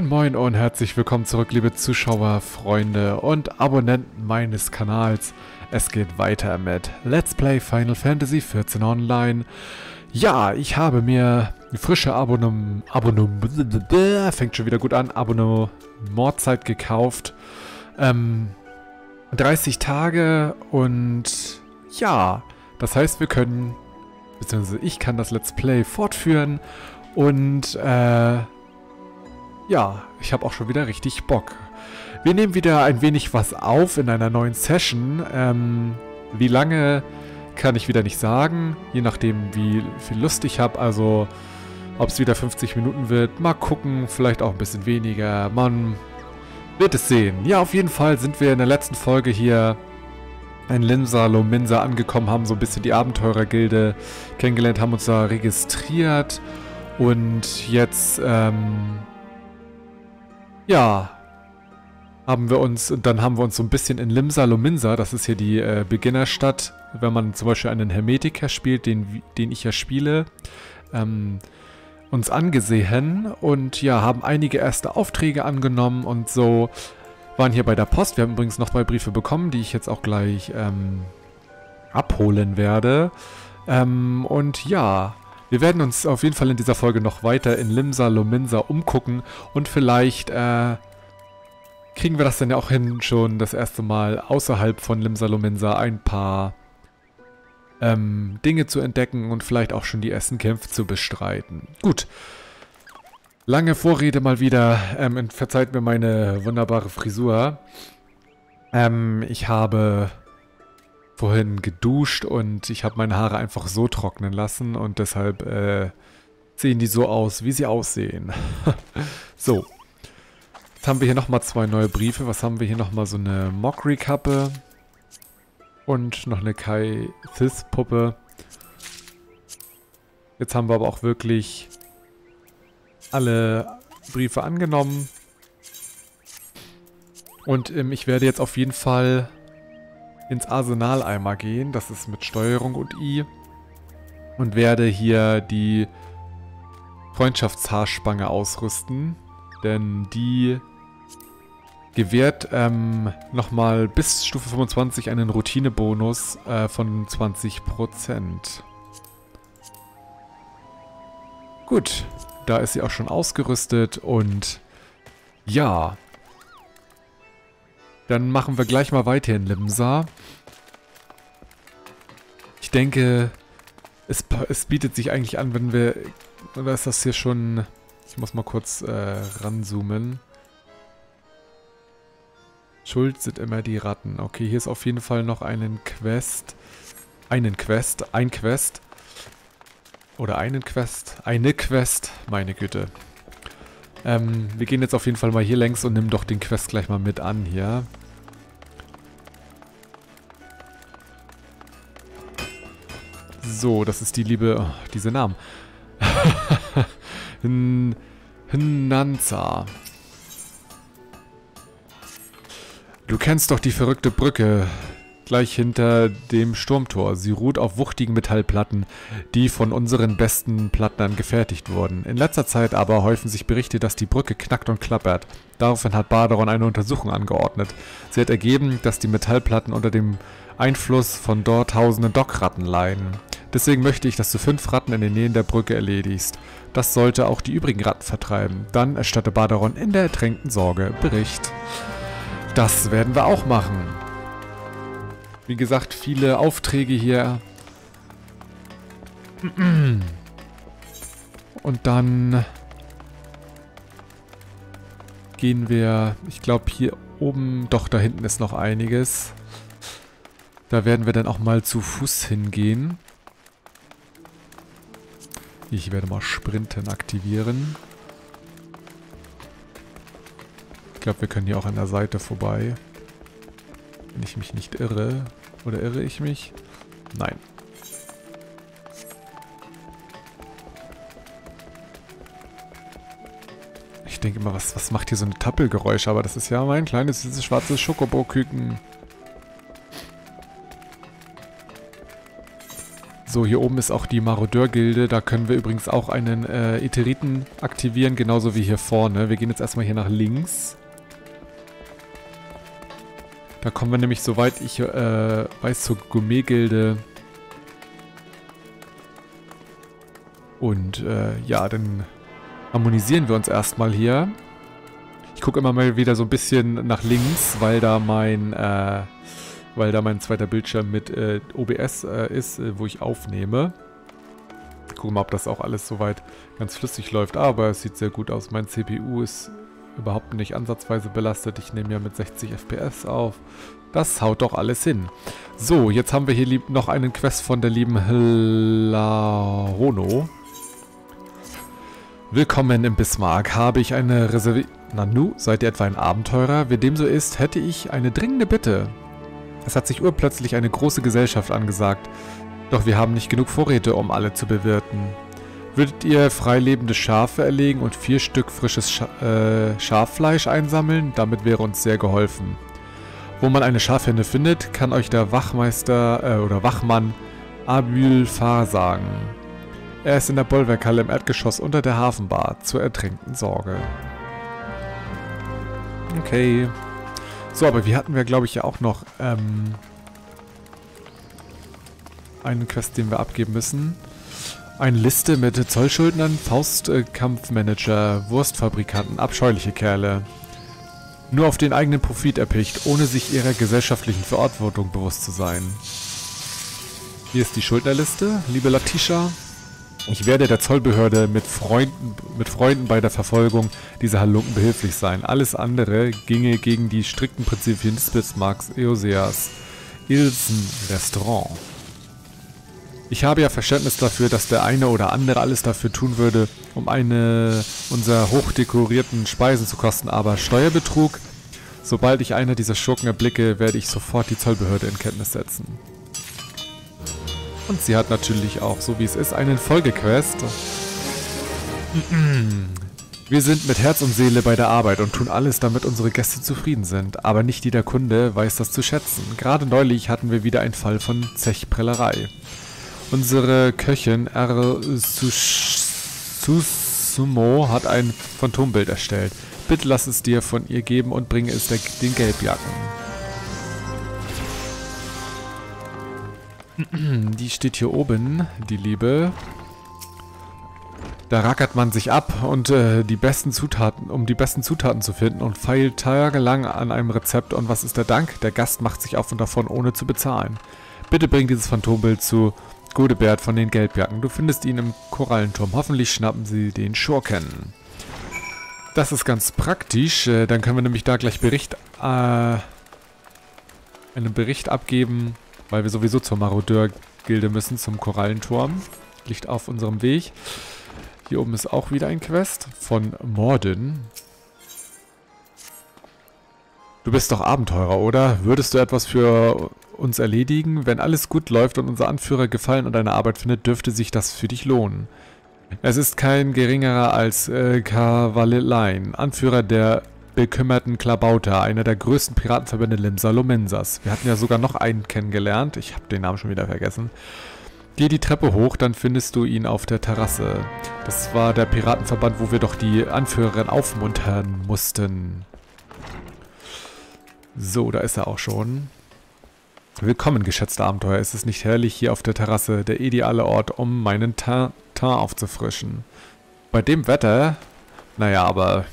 Moin und herzlich willkommen zurück, liebe Zuschauer, Freunde und Abonnenten meines Kanals. Es geht weiter mit Let's Play Final Fantasy XIV Online. Ja, ich habe mir frische Abonnement, Abonnement, fängt schon wieder gut an, Abonnement Mordzeit gekauft. Ähm, 30 Tage und ja, das heißt, wir können, beziehungsweise ich kann das Let's Play fortführen und äh, ja, ich habe auch schon wieder richtig Bock. Wir nehmen wieder ein wenig was auf in einer neuen Session. Ähm, wie lange kann ich wieder nicht sagen, je nachdem wie viel Lust ich habe. Also ob es wieder 50 Minuten wird, mal gucken, vielleicht auch ein bisschen weniger. Man wird es sehen. Ja, auf jeden Fall sind wir in der letzten Folge hier in Limsa Lominsa angekommen, haben so ein bisschen die Abenteurergilde kennengelernt, haben uns da registriert und jetzt ähm, ja, haben wir uns, und dann haben wir uns so ein bisschen in Limsa Lominsa, das ist hier die äh, Beginnerstadt, wenn man zum Beispiel einen Hermetiker spielt, den, den ich ja spiele, ähm, uns angesehen und ja, haben einige erste Aufträge angenommen und so waren hier bei der Post. Wir haben übrigens noch zwei Briefe bekommen, die ich jetzt auch gleich ähm, abholen werde. Ähm, und ja, wir werden uns auf jeden Fall in dieser Folge noch weiter in Limsa Lominsa umgucken und vielleicht äh, kriegen wir das dann ja auch hin, schon das erste Mal außerhalb von Limsa Lominsa ein paar ähm, Dinge zu entdecken und vielleicht auch schon die ersten Kämpfe zu bestreiten. Gut. Lange Vorrede mal wieder. Ähm, verzeiht mir meine wunderbare Frisur. Ähm, ich habe vorhin geduscht und ich habe meine Haare einfach so trocknen lassen und deshalb äh, sehen die so aus, wie sie aussehen. so. Jetzt haben wir hier nochmal zwei neue Briefe. Was haben wir hier nochmal? So eine Mockery-Kappe und noch eine Kai Thith-Puppe. Jetzt haben wir aber auch wirklich alle Briefe angenommen. Und ähm, ich werde jetzt auf jeden Fall ins Arsenal gehen. Das ist mit Steuerung und I. Und werde hier die Freundschaftshaarspange ausrüsten. Denn die gewährt ähm, nochmal bis Stufe 25 einen Routinebonus äh, von 20%. Gut, da ist sie auch schon ausgerüstet und ja, dann machen wir gleich mal weiter in Limsa. Ich denke, es, es bietet sich eigentlich an, wenn wir... Oder ist das hier schon... Ich muss mal kurz äh, ranzoomen. Schuld sind immer die Ratten. Okay, hier ist auf jeden Fall noch einen Quest. Einen Quest. Ein Quest. Oder einen Quest. Eine Quest. Meine Güte. Ähm, wir gehen jetzt auf jeden Fall mal hier längs und nehmen doch den Quest gleich mal mit an hier. So, das ist die liebe... Oh, diese Namen. Hnanza. Du kennst doch die verrückte Brücke gleich hinter dem Sturmtor. Sie ruht auf wuchtigen Metallplatten, die von unseren besten Plattnern gefertigt wurden. In letzter Zeit aber häufen sich Berichte, dass die Brücke knackt und klappert. Daraufhin hat Baderon eine Untersuchung angeordnet. Sie hat ergeben, dass die Metallplatten unter dem Einfluss von dort tausenden Dockratten leiden. Deswegen möchte ich, dass du fünf Ratten in den Nähen der Brücke erledigst. Das sollte auch die übrigen Ratten vertreiben. Dann erstatte Baderon in der ertränkten Sorge Bericht. Das werden wir auch machen. Wie gesagt, viele Aufträge hier. Und dann gehen wir, ich glaube hier oben, doch da hinten ist noch einiges. Da werden wir dann auch mal zu Fuß hingehen. Ich werde mal Sprinten aktivieren. Ich glaube, wir können hier auch an der Seite vorbei. Wenn ich mich nicht irre. Oder irre ich mich? Nein. Ich denke immer, was, was macht hier so ein Tappelgeräusch? Aber das ist ja mein kleines, dieses schwarze Schokoboküken. So, hier oben ist auch die Marodeur-Gilde. Da können wir übrigens auch einen äh, Eteriten aktivieren, genauso wie hier vorne. Wir gehen jetzt erstmal hier nach links. Da kommen wir nämlich, soweit ich äh, weiß, zur Gourmet-Gilde. Und äh, ja, dann harmonisieren wir uns erstmal hier. Ich gucke immer mal wieder so ein bisschen nach links, weil da mein, äh, weil da mein zweiter Bildschirm mit äh, OBS äh, ist, äh, wo ich aufnehme. Gucken mal, ob das auch alles soweit ganz flüssig läuft. Aber es sieht sehr gut aus. Mein CPU ist überhaupt nicht ansatzweise belastet. Ich nehme ja mit 60 FPS auf. Das haut doch alles hin. So, jetzt haben wir hier noch einen Quest von der lieben Larono. Willkommen im Bismarck. Habe ich eine Reservierung... Nanu, seid ihr etwa ein Abenteurer? Wie dem so ist, hätte ich eine dringende Bitte. Es hat sich urplötzlich eine große Gesellschaft angesagt. Doch wir haben nicht genug Vorräte, um alle zu bewirten. Würdet ihr freilebende Schafe erlegen und vier Stück frisches Scha äh, Schaffleisch einsammeln? Damit wäre uns sehr geholfen. Wo man eine Schafhenne findet, kann euch der Wachmeister äh, oder Wachmann Abül Far sagen. Er ist in der Bollwerkhalle im Erdgeschoss unter der Hafenbar zur ertränkten Sorge. Okay. So, aber wir hatten wir, glaube ich, ja auch noch ähm, einen Quest, den wir abgeben müssen. Eine Liste mit Zollschuldnern, Faustkampfmanager, Wurstfabrikanten, abscheuliche Kerle. Nur auf den eigenen Profit erpicht, ohne sich ihrer gesellschaftlichen Verantwortung bewusst zu sein. Hier ist die Schuldnerliste, liebe Latisha. Ich werde der Zollbehörde mit Freunden, mit Freunden bei der Verfolgung dieser Halunken behilflich sein. Alles andere ginge gegen die strikten Prinzipien des Bismarcks Eoseas Ilsen Restaurant. Ich habe ja Verständnis dafür, dass der eine oder andere alles dafür tun würde, um eine unserer hochdekorierten Speisen zu kosten, aber Steuerbetrug? Sobald ich einer dieser Schurken erblicke, werde ich sofort die Zollbehörde in Kenntnis setzen. Und sie hat natürlich auch, so wie es ist, einen Folgequest. Wir sind mit Herz und Seele bei der Arbeit und tun alles, damit unsere Gäste zufrieden sind. Aber nicht jeder Kunde weiß das zu schätzen. Gerade neulich hatten wir wieder einen Fall von Zechprellerei. Unsere Köchin R. Susumo hat ein Phantombild erstellt. Bitte lass es dir von ihr geben und bringe es den Gelbjacken. Die steht hier oben, die Liebe. Da rackert man sich ab und äh, die besten Zutaten, um die besten Zutaten zu finden und feilt tagelang an einem Rezept. Und was ist der Dank? Der Gast macht sich auf und davon, ohne zu bezahlen. Bitte bring dieses Phantombild zu Godebert von den Gelbjacken. Du findest ihn im Korallenturm. Hoffentlich schnappen sie den Schurken. Das ist ganz praktisch. Äh, dann können wir nämlich da gleich Bericht, äh, einen Bericht abgeben, weil wir sowieso zur Marodeur-Gilde müssen, zum Korallenturm. Liegt auf unserem Weg. Hier oben ist auch wieder ein Quest von Morden. Du bist doch Abenteurer, oder? Würdest du etwas für uns erledigen? Wenn alles gut läuft und unser Anführer Gefallen an deiner Arbeit findet, dürfte sich das für dich lohnen. Es ist kein geringerer als äh, Kavallein, Anführer der bekümmerten Klabauter, einer der größten Piratenverbände Limsa Lomensas. Wir hatten ja sogar noch einen kennengelernt, ich habe den Namen schon wieder vergessen. Geh die Treppe hoch, dann findest du ihn auf der Terrasse. Das war der Piratenverband, wo wir doch die Anführerin aufmuntern mussten. So, da ist er auch schon. Willkommen, geschätzter Abenteuer. Es ist nicht herrlich hier auf der Terrasse, der ideale Ort, um meinen Teint aufzufrischen. Bei dem Wetter, naja, aber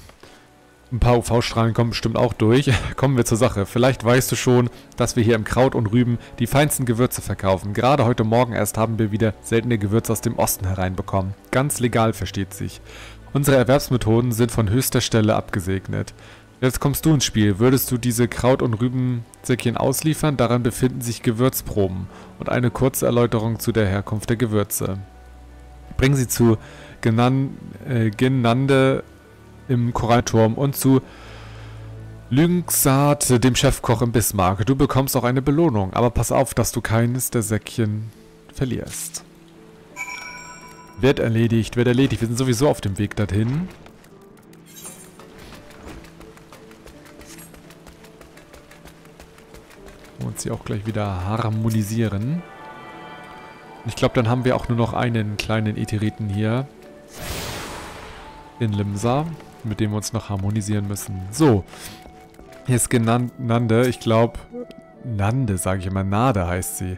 ein paar UV-Strahlen kommen bestimmt auch durch. Kommen wir zur Sache. Vielleicht weißt du schon, dass wir hier im Kraut und Rüben die feinsten Gewürze verkaufen. Gerade heute Morgen erst haben wir wieder seltene Gewürze aus dem Osten hereinbekommen. Ganz legal, versteht sich. Unsere Erwerbsmethoden sind von höchster Stelle abgesegnet. Jetzt kommst du ins Spiel. Würdest du diese Kraut- und Rübensäckchen ausliefern? Daran befinden sich Gewürzproben und eine kurze Erläuterung zu der Herkunft der Gewürze. Bring sie zu Genan äh, Genande im Korallturm und zu Lynxat, dem Chefkoch im Bismarck. Du bekommst auch eine Belohnung, aber pass auf, dass du keines der Säckchen verlierst. Wird erledigt, wird erledigt. Wir sind sowieso auf dem Weg dorthin. und sie auch gleich wieder harmonisieren. Ich glaube, dann haben wir auch nur noch einen kleinen Eteriten hier. In Limsa, mit dem wir uns noch harmonisieren müssen. So. Hier ist genannt Nande. Ich glaube, Nande, sage ich immer. Nade heißt sie.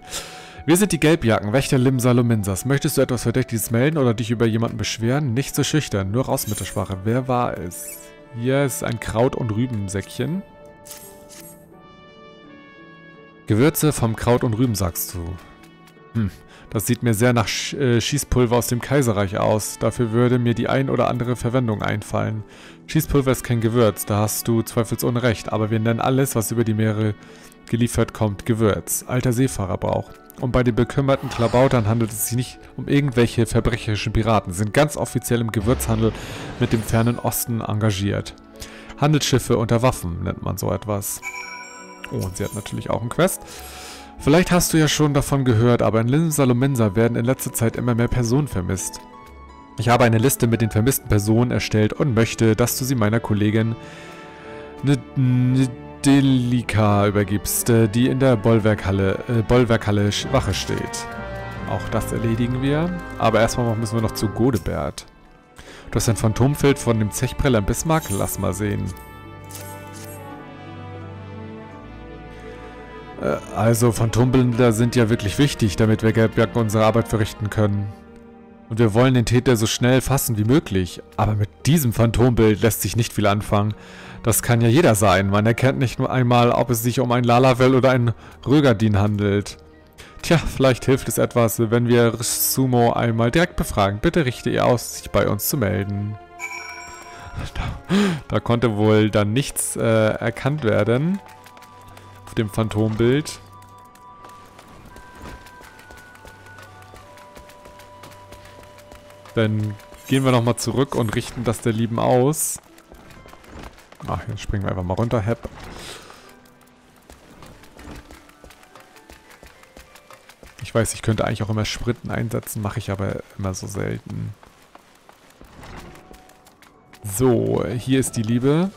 Wir sind die Gelbjacken, Wächter Limsa Luminsas. Möchtest du etwas Verdächtiges melden oder dich über jemanden beschweren? Nicht so schüchtern, nur raus mit der Sprache. Wer war es? Hier ist ein Kraut- und Rübensäckchen. Gewürze vom Kraut und Rüben, sagst du. Hm, das sieht mir sehr nach Sch äh, Schießpulver aus dem Kaiserreich aus. Dafür würde mir die ein oder andere Verwendung einfallen. Schießpulver ist kein Gewürz, da hast du zweifelsohne recht, aber wir nennen alles, was über die Meere geliefert kommt, Gewürz. Alter Seefahrerbrauch. Und bei den bekümmerten Klabautern handelt es sich nicht um irgendwelche verbrecherischen Piraten, sind ganz offiziell im Gewürzhandel mit dem fernen Osten engagiert. Handelsschiffe unter Waffen nennt man so etwas. Oh, und sie hat natürlich auch einen Quest. Vielleicht hast du ja schon davon gehört, aber in Linsalomensa werden in letzter Zeit immer mehr Personen vermisst. Ich habe eine Liste mit den vermissten Personen erstellt und möchte, dass du sie meiner Kollegin Nedelika übergibst, äh, die in der Bollwerkhalle, äh, Bollwerkhalle Wache steht. Auch das erledigen wir. Aber erstmal müssen wir noch zu Godebert. Du hast ein Phantomfeld von dem Zechpreller Bismarck? Lass mal sehen. Also Phantombilder sind ja wirklich wichtig, damit wir Gelbjacken unsere Arbeit verrichten können. Und wir wollen den Täter so schnell fassen wie möglich. Aber mit diesem Phantombild lässt sich nicht viel anfangen. Das kann ja jeder sein. Man erkennt nicht nur einmal, ob es sich um ein Lalavel oder ein Rögerdin handelt. Tja, vielleicht hilft es etwas, wenn wir Sumo einmal direkt befragen. Bitte richte ihr aus, sich bei uns zu melden. Da, da konnte wohl dann nichts äh, erkannt werden auf dem Phantombild. Dann gehen wir nochmal zurück und richten das der Lieben aus. Ach, jetzt springen wir einfach mal runter, Hep. Ich weiß, ich könnte eigentlich auch immer Sprinten einsetzen, mache ich aber immer so selten. So, hier ist die Liebe.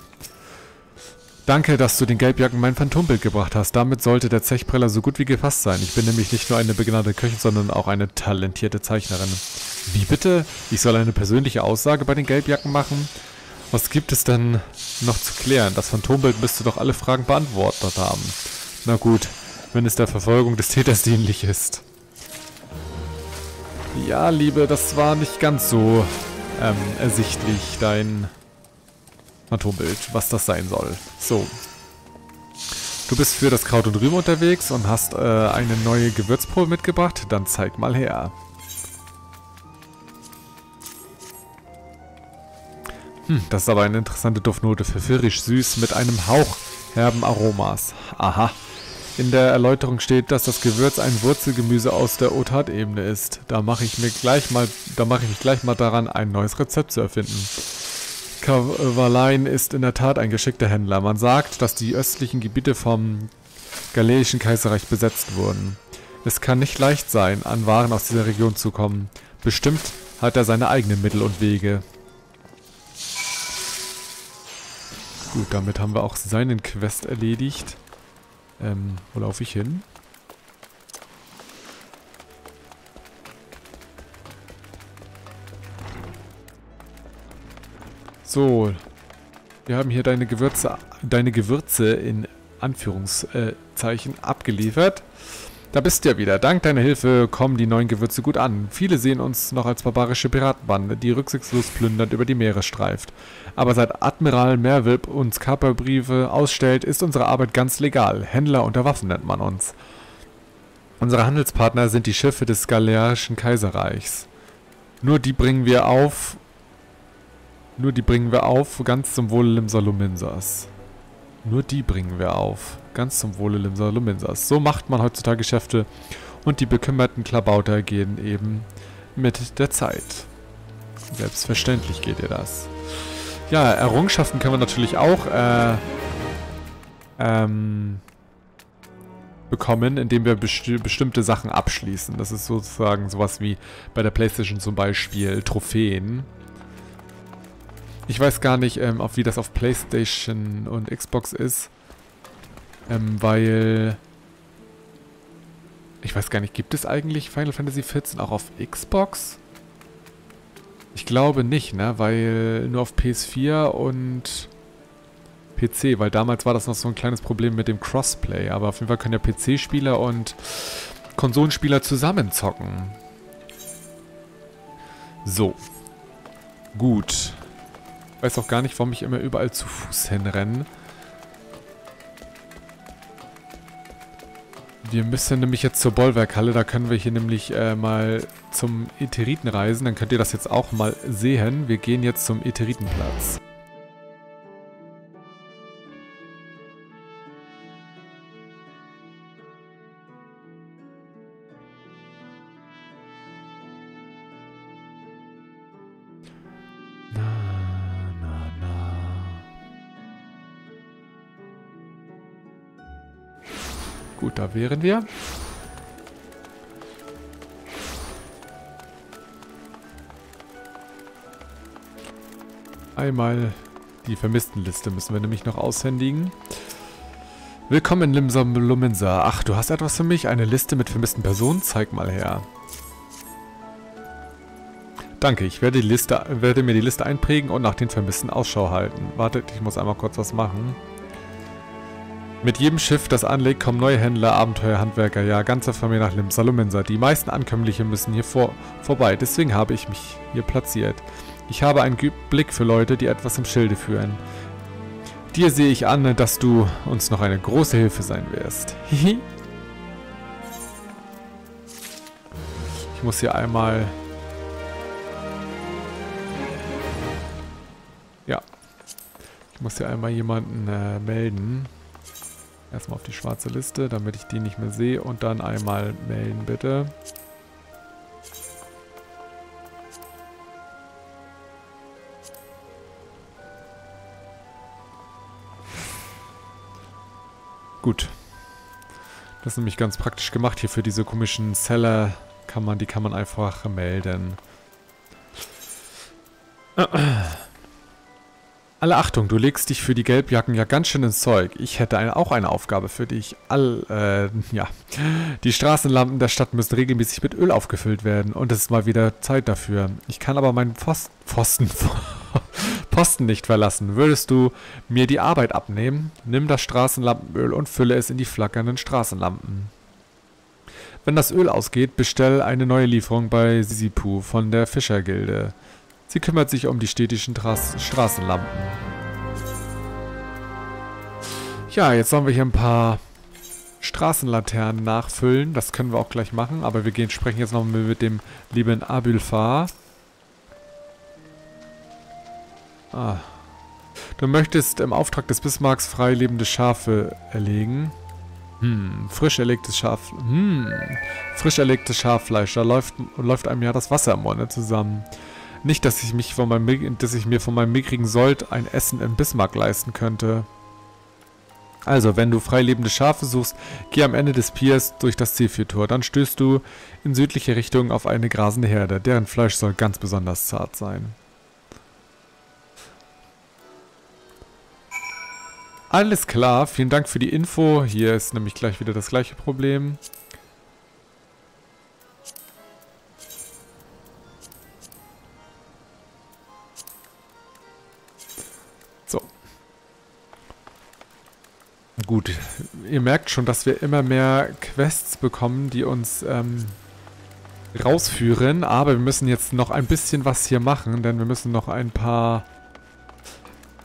Danke, dass du den Gelbjacken mein Phantombild gebracht hast. Damit sollte der Zechpreller so gut wie gefasst sein. Ich bin nämlich nicht nur eine begnadete Köchin, sondern auch eine talentierte Zeichnerin. Wie bitte? Ich soll eine persönliche Aussage bei den Gelbjacken machen? Was gibt es denn noch zu klären? Das Phantombild müsste doch alle Fragen beantwortet haben. Na gut, wenn es der Verfolgung des Täters dienlich ist. Ja, Liebe, das war nicht ganz so ähm, ersichtlich, dein Phantombild, was das sein soll. So. Du bist für das Kraut und Rüben unterwegs und hast äh, eine neue Gewürzprobe mitgebracht. Dann zeig mal her. Hm, das ist aber eine interessante Duftnote. Pfefferisch süß mit einem Hauch herben Aromas. Aha. In der Erläuterung steht, dass das Gewürz ein Wurzelgemüse aus der Otat-Ebene ist. Da mache ich mir da mache ich mich gleich mal daran, ein neues Rezept zu erfinden. Kavalain ist in der Tat ein geschickter Händler. Man sagt, dass die östlichen Gebiete vom Galiläischen Kaiserreich besetzt wurden. Es kann nicht leicht sein, an Waren aus dieser Region zu kommen. Bestimmt hat er seine eigenen Mittel und Wege. Gut, damit haben wir auch seinen Quest erledigt. Ähm, wo laufe ich hin? So. Wir haben hier deine Gewürze, deine Gewürze in Anführungszeichen abgeliefert. Da bist du ja wieder. Dank deiner Hilfe kommen die neuen Gewürze gut an. Viele sehen uns noch als barbarische Piratenbande, die rücksichtslos plündernd über die Meere streift. Aber seit Admiral Merwilp uns Kaperbriefe ausstellt, ist unsere Arbeit ganz legal. Händler unter Waffen nennt man uns. Unsere Handelspartner sind die Schiffe des Galearischen Kaiserreichs. Nur die bringen wir auf nur die bringen wir auf, ganz zum Wohle Limsa Luminsas. Nur die bringen wir auf, ganz zum Wohle Limsa Luminsas. So macht man heutzutage Geschäfte und die bekümmerten Klabauter gehen eben mit der Zeit. Selbstverständlich geht ihr das. Ja, Errungenschaften können wir natürlich auch äh, ähm, bekommen, indem wir besti bestimmte Sachen abschließen. Das ist sozusagen sowas wie bei der Playstation zum Beispiel Trophäen. Ich weiß gar nicht, ähm, ob wie das auf Playstation und Xbox ist. Ähm, weil Ich weiß gar nicht, gibt es eigentlich Final Fantasy XIV auch auf Xbox? Ich glaube nicht, ne? Weil nur auf PS4 und PC, weil damals war das noch so ein kleines Problem mit dem Crossplay. Aber auf jeden Fall können ja PC-Spieler und Konsolenspieler zusammen zocken. So. Gut. Weiß auch gar nicht, warum ich immer überall zu Fuß hinrenne. Wir müssen nämlich jetzt zur Bollwerkhalle, da können wir hier nämlich äh, mal zum Eteriten reisen. Dann könnt ihr das jetzt auch mal sehen. Wir gehen jetzt zum Eteritenplatz. Gut, da wären wir. Einmal die Vermisstenliste müssen wir nämlich noch aushändigen. Willkommen in Limsa Luminsa. Ach, du hast etwas für mich? Eine Liste mit vermissten Personen? Zeig mal her. Danke, ich werde, Liste, werde mir die Liste einprägen und nach den Vermissten Ausschau halten. Wartet, ich muss einmal kurz was machen. Mit jedem Schiff, das anlegt, kommen neue Händler, Abenteuer, Handwerker, ja, ganze Familie nach Limsa Luminsa. Die meisten Ankömmliche müssen hier vor, vorbei, deswegen habe ich mich hier platziert. Ich habe einen Blick für Leute, die etwas im Schilde führen. Dir sehe ich an, dass du uns noch eine große Hilfe sein wirst. Hihi. ich muss hier einmal... Ja. Ich muss hier einmal jemanden äh, melden. Erstmal auf die schwarze Liste, damit ich die nicht mehr sehe. Und dann einmal melden, bitte. Gut. Das ist nämlich ganz praktisch gemacht hier für diese komischen Seller. Kann man, die kann man einfach melden. Alle Achtung, du legst dich für die Gelbjacken ja ganz schön ins Zeug. Ich hätte eine, auch eine Aufgabe für dich. All, äh, ja. Die Straßenlampen der Stadt müssen regelmäßig mit Öl aufgefüllt werden und es ist mal wieder Zeit dafür. Ich kann aber meinen Pfosten, Pfosten, Posten nicht verlassen. Würdest du mir die Arbeit abnehmen? Nimm das Straßenlampenöl und fülle es in die flackernden Straßenlampen. Wenn das Öl ausgeht, bestell eine neue Lieferung bei Sisipu von der Fischergilde. Sie kümmert sich um die städtischen Tras Straßenlampen. Ja, jetzt sollen wir hier ein paar Straßenlaternen nachfüllen. Das können wir auch gleich machen, aber wir gehen, sprechen jetzt nochmal mit dem lieben Abülfar. Ah. Du möchtest im Auftrag des Bismarcks freilebende Schafe erlegen. Hm, frisch erlegtes Schaf... Hm, frisch erlegtes Schaffleisch. Da läuft, läuft einem ja das Wasser im Munde zusammen. Nicht, dass ich, mich von meinem, dass ich mir von meinem mickrigen Sold ein Essen in Bismarck leisten könnte. Also, wenn du freilebende Schafe suchst, geh am Ende des Piers durch das Zielführtor. Dann stößt du in südliche Richtung auf eine grasende Herde. Deren Fleisch soll ganz besonders zart sein. Alles klar, vielen Dank für die Info. Hier ist nämlich gleich wieder das gleiche Problem. Gut, ihr merkt schon, dass wir immer mehr Quests bekommen, die uns ähm, rausführen. Aber wir müssen jetzt noch ein bisschen was hier machen, denn wir müssen noch ein paar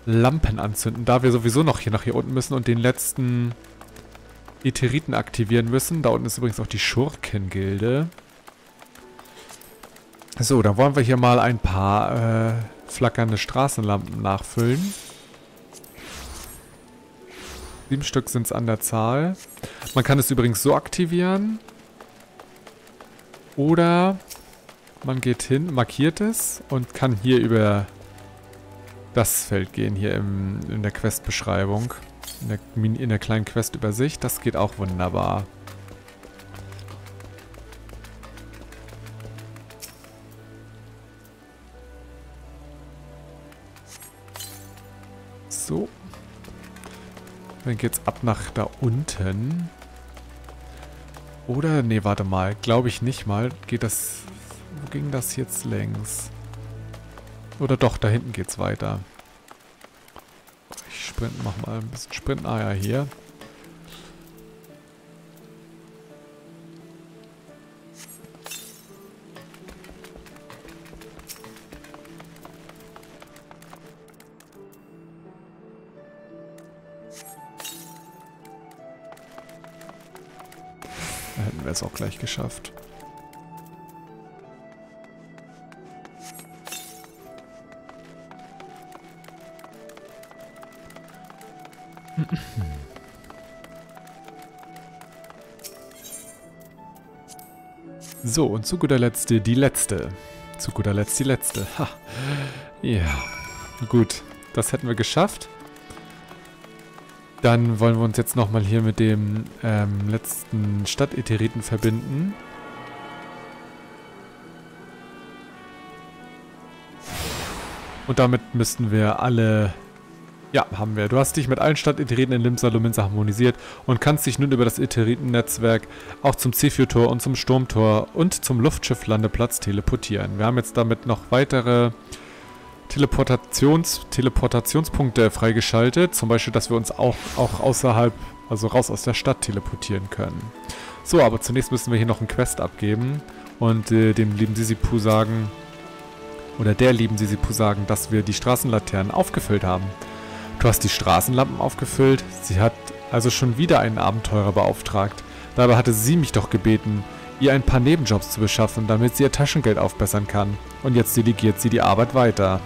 Lampen anzünden. Da wir sowieso noch hier nach hier unten müssen und den letzten Eteriten aktivieren müssen. Da unten ist übrigens auch die Schurkengilde. So, dann wollen wir hier mal ein paar äh, flackernde Straßenlampen nachfüllen. Sieben Stück sind es an der Zahl. Man kann es übrigens so aktivieren. Oder man geht hin, markiert es und kann hier über das Feld gehen, hier im, in der Quest-Beschreibung. In in der kleinen Quest-Übersicht. Das geht auch wunderbar. So. Dann geht's ab nach da unten. Oder, nee, warte mal. Glaube ich nicht mal. Geht das... Wo ging das jetzt längs? Oder doch, da hinten geht's weiter. Ich sprint, mach mal ein bisschen Sprint. Ah ja, hier. Es auch gleich geschafft. So, und zu guter Letzt die letzte. Zu guter Letzt die letzte. Ha. Ja. Gut, das hätten wir geschafft. Dann wollen wir uns jetzt nochmal hier mit dem ähm, letzten Stadtätheriten verbinden. Und damit müssten wir alle... Ja, haben wir. Du hast dich mit allen Stadtätheriten in Limsa Luminsa harmonisiert und kannst dich nun über das Ätheriten-Netzwerk auch zum Zephyr-Tor und zum Sturmtor und zum Luftschiff-Landeplatz teleportieren. Wir haben jetzt damit noch weitere Teleportations Teleportationspunkte freigeschaltet. Zum Beispiel, dass wir uns auch, auch außerhalb, also raus aus der Stadt teleportieren können. So, aber zunächst müssen wir hier noch einen Quest abgeben und äh, dem lieben Sisipu sagen, oder der lieben Sisipu sagen, dass wir die Straßenlaternen aufgefüllt haben. Du hast die Straßenlampen aufgefüllt. Sie hat also schon wieder einen Abenteurer beauftragt. Dabei hatte sie mich doch gebeten, ihr ein paar Nebenjobs zu beschaffen, damit sie ihr Taschengeld aufbessern kann. Und jetzt delegiert sie die Arbeit weiter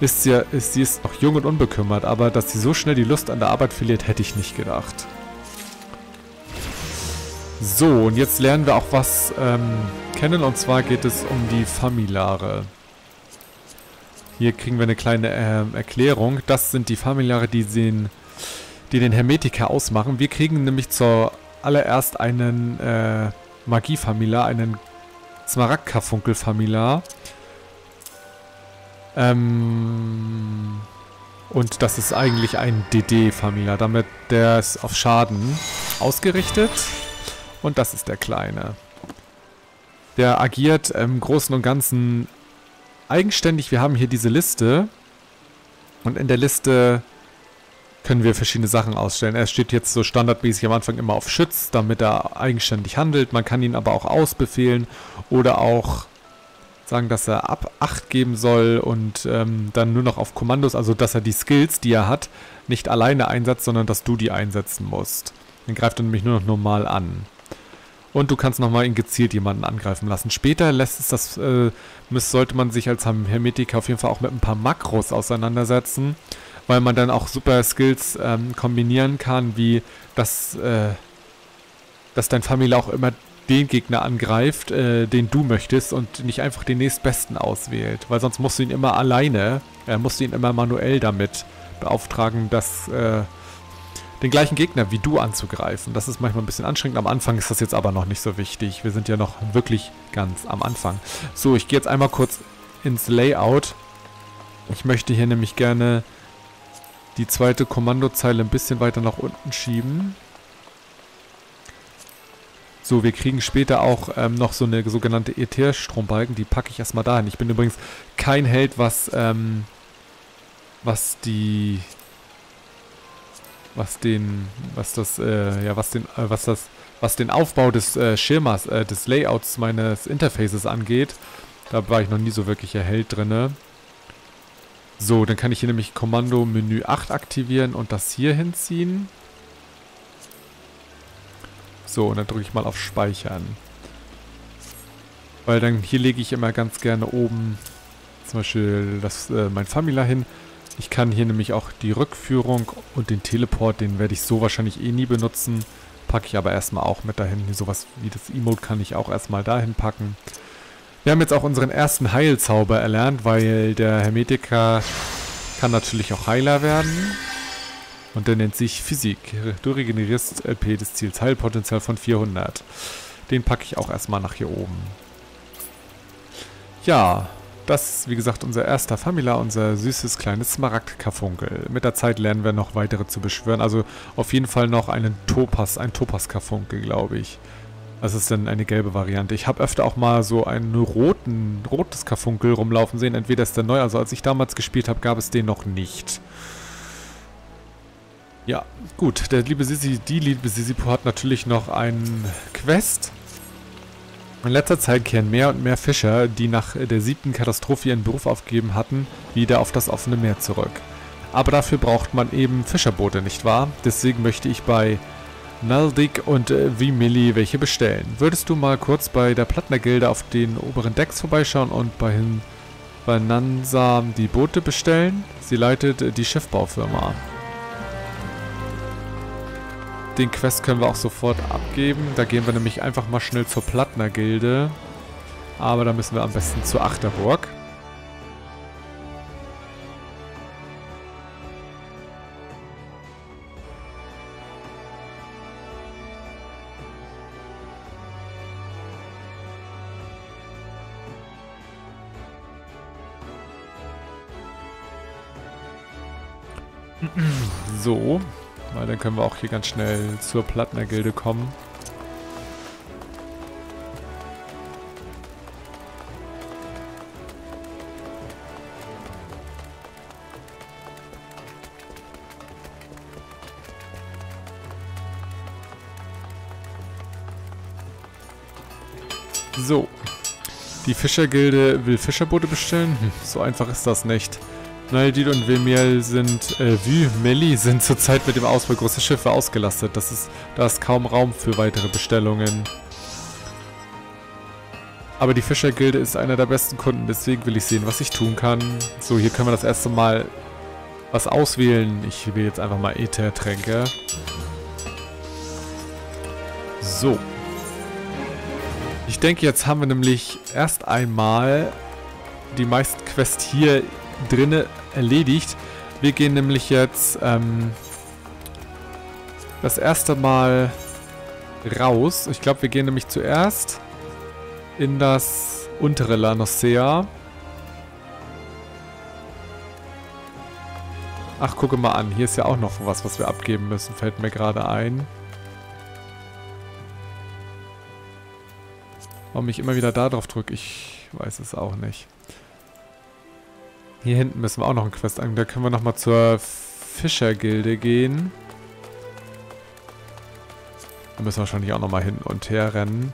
ist sie, ist, sie ist noch jung und unbekümmert, aber dass sie so schnell die Lust an der Arbeit verliert, hätte ich nicht gedacht. So, und jetzt lernen wir auch was ähm, kennen, und zwar geht es um die Familiare. Hier kriegen wir eine kleine äh, Erklärung. Das sind die Familiare, die den, die den Hermetiker ausmachen. Wir kriegen nämlich zur allererst einen äh, Magiefamilar, einen Smaragdkarfunkel-Familiar. Ähm, und das ist eigentlich ein DD-Familiar. Damit der ist auf Schaden ausgerichtet. Und das ist der Kleine. Der agiert im Großen und Ganzen eigenständig. Wir haben hier diese Liste. Und in der Liste können wir verschiedene Sachen ausstellen. Er steht jetzt so standardmäßig am Anfang immer auf Schütz, damit er eigenständig handelt. Man kann ihn aber auch ausbefehlen oder auch sagen, dass er ab 8 geben soll und ähm, dann nur noch auf Kommandos, also dass er die Skills, die er hat, nicht alleine einsetzt, sondern dass du die einsetzen musst. Dann greift er nämlich nur noch normal an. Und du kannst nochmal ihn gezielt jemanden angreifen lassen. Später lässt es das, äh, sollte man sich als Hermetiker auf jeden Fall auch mit ein paar Makros auseinandersetzen, weil man dann auch super Skills ähm, kombinieren kann, wie dass, äh, dass dein Familie auch immer den Gegner angreift, äh, den du möchtest und nicht einfach den nächstbesten auswählt. Weil sonst musst du ihn immer alleine, äh, musst du ihn immer manuell damit beauftragen, dass äh, den gleichen Gegner wie du anzugreifen. Das ist manchmal ein bisschen anstrengend. Am Anfang ist das jetzt aber noch nicht so wichtig. Wir sind ja noch wirklich ganz am Anfang. So, ich gehe jetzt einmal kurz ins Layout. Ich möchte hier nämlich gerne die zweite Kommandozeile ein bisschen weiter nach unten schieben. So, wir kriegen später auch ähm, noch so eine sogenannte Ätherstrombalken. Die packe ich erstmal dahin. Ich bin übrigens kein Held, was, ähm, was die, was den, was das, äh, ja, was den, äh, was das, was den Aufbau des äh, Schirmers, äh, des Layouts meines Interfaces angeht. Da war ich noch nie so wirklich Held drinne. So, dann kann ich hier nämlich Kommando Menü 8 aktivieren und das hier hinziehen. So, und dann drücke ich mal auf Speichern. Weil dann hier lege ich immer ganz gerne oben zum Beispiel das, äh, mein Famila hin. Ich kann hier nämlich auch die Rückführung und den Teleport, den werde ich so wahrscheinlich eh nie benutzen. Packe ich aber erstmal auch mit dahin. Sowas wie das Emote kann ich auch erstmal dahin packen. Wir haben jetzt auch unseren ersten Heilzauber erlernt, weil der Hermetiker kann natürlich auch Heiler werden. Und der nennt sich Physik. Du regenerierst LP des Ziels. Heilpotenzial von 400. Den packe ich auch erstmal nach hier oben. Ja, das ist wie gesagt unser erster Famila, unser süßes kleines Smaragd-Karfunkel. Mit der Zeit lernen wir noch weitere zu beschwören. Also auf jeden Fall noch einen Topas, ein Topas-Karfunkel, glaube ich. Das ist dann eine gelbe Variante. Ich habe öfter auch mal so ein roten, rotes Karfunkel rumlaufen sehen. Entweder ist der neu, also als ich damals gespielt habe, gab es den noch nicht. Ja, gut. Der liebe Sisi, die liebe Sisipo hat natürlich noch einen Quest. In letzter Zeit kehren mehr und mehr Fischer, die nach der siebten Katastrophe ihren Beruf aufgegeben hatten, wieder auf das offene Meer zurück. Aber dafür braucht man eben Fischerboote, nicht wahr? Deswegen möchte ich bei Naldik und äh, Vimili welche bestellen. Würdest du mal kurz bei der Plattner-Gilde auf den oberen Decks vorbeischauen und bei, bei Nansa die Boote bestellen? Sie leitet äh, die Schiffbaufirma. Den Quest können wir auch sofort abgeben. Da gehen wir nämlich einfach mal schnell zur Plattner-Gilde. Aber da müssen wir am besten zur Achterburg. So, dann können wir auch hier ganz schnell zur Plattner-Gilde kommen. So. Die Fischergilde will Fischerboote bestellen? Hm, so einfach ist das nicht. Naldid und Vimiel sind, äh, Vimeli sind zurzeit mit dem Ausbau großer Schiffe ausgelastet. Das ist, da ist kaum Raum für weitere Bestellungen. Aber die Fischergilde ist einer der besten Kunden, deswegen will ich sehen, was ich tun kann. So, hier können wir das erste Mal was auswählen. Ich wähle jetzt einfach mal Äthertränke. So. Ich denke, jetzt haben wir nämlich erst einmal die meisten Quests hier drinne erledigt. Wir gehen nämlich jetzt ähm, das erste Mal raus. Ich glaube, wir gehen nämlich zuerst in das untere Lanosea. Ach, gucke mal an. Hier ist ja auch noch was, was wir abgeben müssen. Fällt mir gerade ein. Warum ich immer wieder da drauf drücke, ich weiß es auch nicht. Hier hinten müssen wir auch noch einen Quest an. Da können wir nochmal zur Fischergilde gehen. Da müssen wir wahrscheinlich auch nochmal hin und her rennen.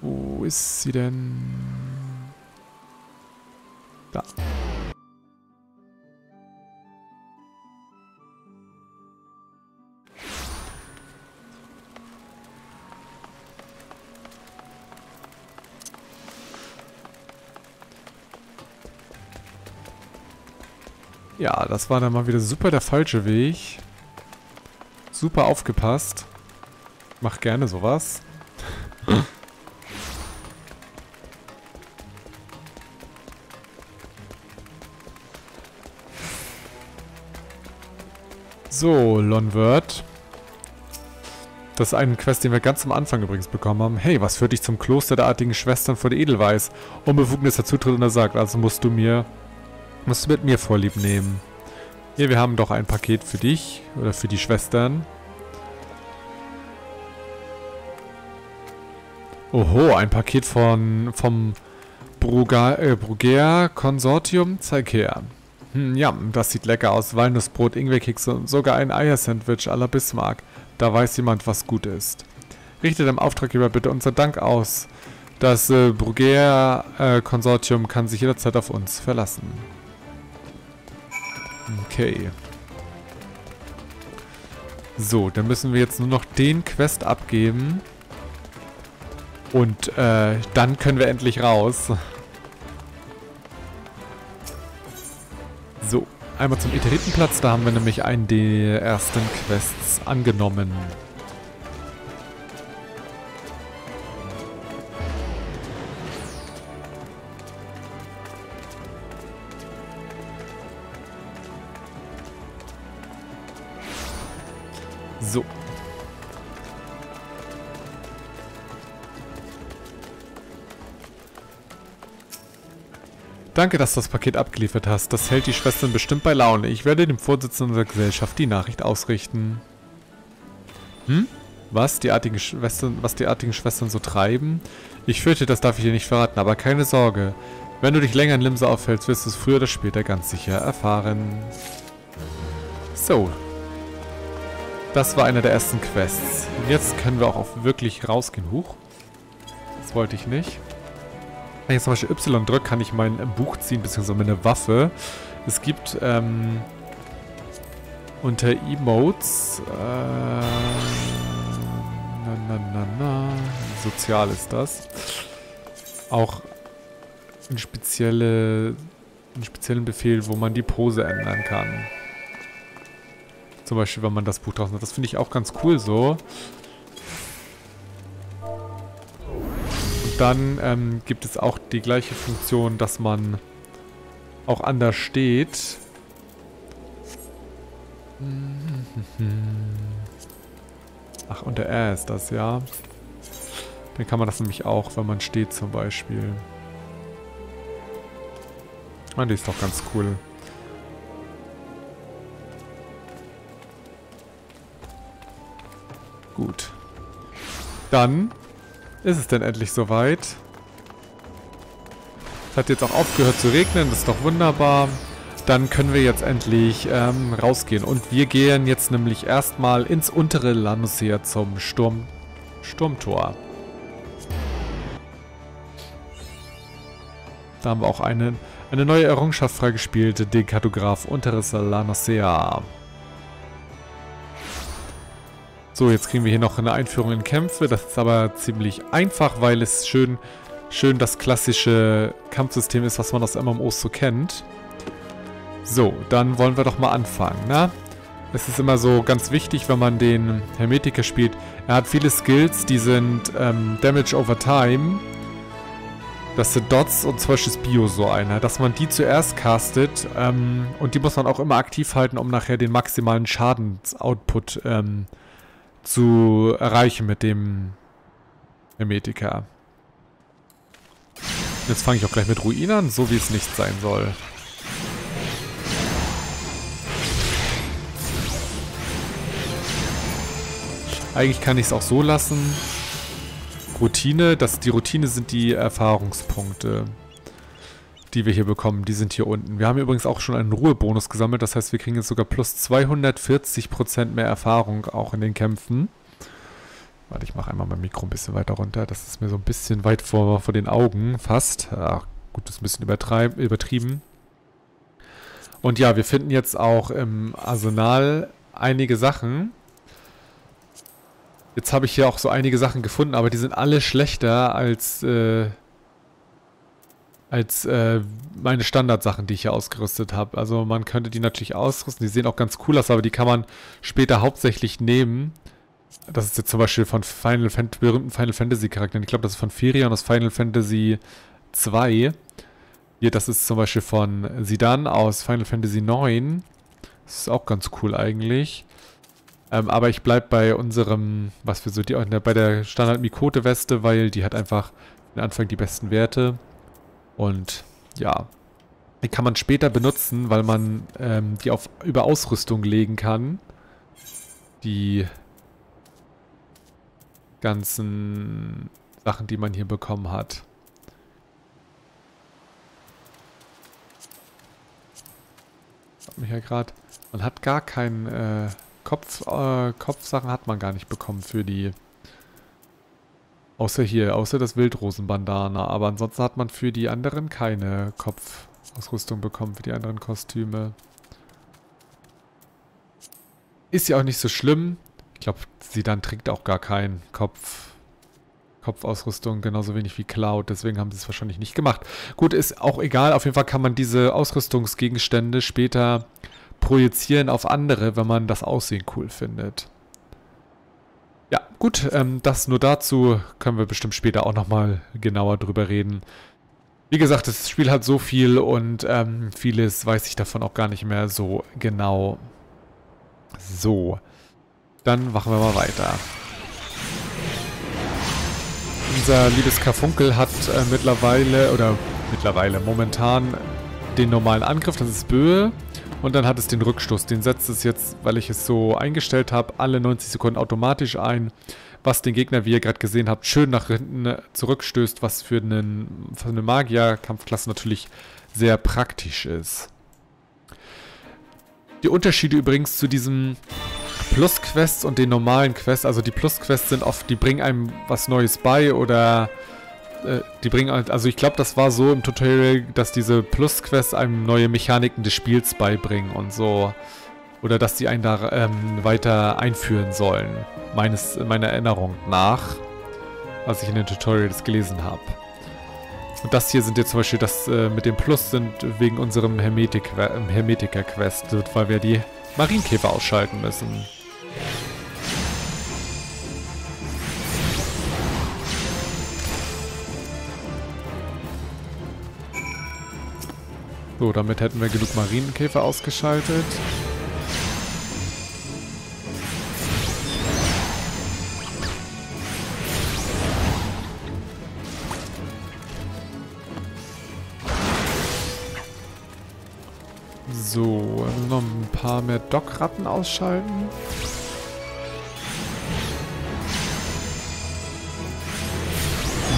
Wo ist sie denn? Da. Ja, das war dann mal wieder super der falsche Weg. Super aufgepasst. Mach gerne sowas. so, Lonward. Das ist ein Quest, den wir ganz am Anfang übrigens bekommen haben. Hey, was führt dich zum Kloster der artigen Schwestern vor der Edelweiß? Unbefugnis der Zutritender sagt, also musst du mir Musst du mit mir vorlieb nehmen. Hier, wir haben doch ein Paket für dich. Oder für die Schwestern. Oho, ein Paket von vom Bruga, äh, Konsortium. Zeig her. Hm, ja, das sieht lecker aus. Walnussbrot, Ingwerkekse und sogar ein Eiersandwich à la Bismarck. Da weiß jemand, was gut ist. Richte dem Auftraggeber bitte unser Dank aus. Das äh, Bruger äh, Konsortium kann sich jederzeit auf uns verlassen. Okay. So, dann müssen wir jetzt nur noch den Quest abgeben. Und äh, dann können wir endlich raus. So, einmal zum Iteritenplatz. Da haben wir nämlich einen der ersten Quests angenommen. Danke, dass du das Paket abgeliefert hast. Das hält die Schwestern bestimmt bei Laune. Ich werde dem Vorsitzenden der Gesellschaft die Nachricht ausrichten. Hm? Was die artigen Schwestern, was die artigen Schwestern so treiben? Ich fürchte, das darf ich dir nicht verraten, aber keine Sorge. Wenn du dich länger in Limsa aufhältst, wirst du es früher oder später ganz sicher erfahren. So. Das war einer der ersten Quests. Jetzt können wir auch auf wirklich rausgehen. Huch. Das wollte ich nicht. Wenn ich zum Beispiel Y drücke, kann ich mein Buch ziehen, beziehungsweise meine Waffe. Es gibt ähm, unter Emotes äh, na, na, na, na, sozial ist das. Auch eine spezielle, einen speziellen Befehl, wo man die Pose ändern kann. Zum Beispiel, wenn man das Buch draußen hat. Das finde ich auch ganz cool so. Dann ähm, gibt es auch die gleiche Funktion, dass man auch anders steht. Ach, unter R ist das, ja. Dann kann man das nämlich auch, wenn man steht zum Beispiel. Ah, die ist doch ganz cool. Gut. Dann ist es denn endlich soweit. Es hat jetzt auch aufgehört zu regnen, das ist doch wunderbar. Dann können wir jetzt endlich ähm, rausgehen. Und wir gehen jetzt nämlich erstmal ins untere Landesheer zum Sturm Sturmtor. Da haben wir auch eine, eine neue Errungenschaft freigespielt, den Kartograf Unteres Lanasea. So, jetzt kriegen wir hier noch eine Einführung in Kämpfe. Das ist aber ziemlich einfach, weil es schön, schön das klassische Kampfsystem ist, was man aus MMOs so kennt. So, dann wollen wir doch mal anfangen, ne? Es ist immer so ganz wichtig, wenn man den Hermetiker spielt. Er hat viele Skills, die sind ähm, Damage over Time. Das sind Dots und zum Beispiel ist Bio so einer. Dass man die zuerst castet ähm, und die muss man auch immer aktiv halten, um nachher den maximalen Schadensoutput ähm, zu erreichen mit dem Hermetiker. Jetzt fange ich auch gleich mit Ruin an, so wie es nicht sein soll. Eigentlich kann ich es auch so lassen. Routine, das, die Routine sind die Erfahrungspunkte, die wir hier bekommen. Die sind hier unten. Wir haben übrigens auch schon einen Ruhebonus gesammelt. Das heißt, wir kriegen jetzt sogar plus 240% mehr Erfahrung auch in den Kämpfen. Warte, ich mache einmal mein Mikro ein bisschen weiter runter. Das ist mir so ein bisschen weit vor, vor den Augen fast. Ach, gut, das ist ein bisschen übertrieben. Und ja, wir finden jetzt auch im Arsenal einige Sachen. Jetzt habe ich hier auch so einige Sachen gefunden, aber die sind alle schlechter als, äh, als äh, meine Standardsachen, die ich hier ausgerüstet habe. Also man könnte die natürlich ausrüsten, die sehen auch ganz cool aus, aber die kann man später hauptsächlich nehmen. Das ist jetzt zum Beispiel von Final Fan berühmten Final Fantasy Charakteren. Ich glaube, das ist von Firion aus Final Fantasy 2. Hier, das ist zum Beispiel von Sidan aus Final Fantasy 9. Das ist auch ganz cool eigentlich. Ähm, aber ich bleibe bei unserem, was wir so, die, bei der Standard Mikote-Weste, weil die hat einfach am Anfang die besten Werte. Und ja, die kann man später benutzen, weil man ähm, die auf über Ausrüstung legen kann. Die ganzen Sachen, die man hier bekommen hat. Hat mich ja gerade. Man hat gar keinen äh, Kopf, äh, Kopfsachen hat man gar nicht bekommen für die... Außer hier, außer das Wildrosenbandana. Aber ansonsten hat man für die anderen keine Kopfausrüstung bekommen, für die anderen Kostüme. Ist ja auch nicht so schlimm. Ich glaube, sie dann trägt auch gar keinen Kopf... Kopfausrüstung, genauso wenig wie Cloud, deswegen haben sie es wahrscheinlich nicht gemacht. Gut, ist auch egal, auf jeden Fall kann man diese Ausrüstungsgegenstände später projizieren auf andere, wenn man das Aussehen cool findet. Ja, gut, ähm, das nur dazu können wir bestimmt später auch nochmal genauer drüber reden. Wie gesagt, das Spiel hat so viel und ähm, vieles weiß ich davon auch gar nicht mehr so genau. So, dann machen wir mal weiter. Unser liebes Karfunkel hat äh, mittlerweile, oder mittlerweile. Momentan den normalen Angriff, das ist Böe. Und dann hat es den Rückstoß. Den setzt es jetzt, weil ich es so eingestellt habe, alle 90 Sekunden automatisch ein. Was den Gegner, wie ihr gerade gesehen habt, schön nach hinten zurückstößt, was für, einen, für eine Magier-Kampfklasse natürlich sehr praktisch ist. Die Unterschiede übrigens zu diesem Plus-Quests und den normalen Quests, also die Plus-Quests sind oft, die bringen einem was Neues bei oder äh, die bringen, also ich glaube, das war so im Tutorial, dass diese Plus-Quests einem neue Mechaniken des Spiels beibringen und so. Oder dass die einen da ähm, weiter einführen sollen. Meines, meiner Erinnerung nach. Was ich in den Tutorials gelesen habe. Und das hier sind jetzt zum Beispiel, das äh, mit dem Plus sind wegen unserem Hermetik, Hermetiker-Quest, weil wir die Marienkäfer ausschalten müssen. So, damit hätten wir genug Marienkäfer ausgeschaltet. So, noch ein paar mehr Dockratten ausschalten.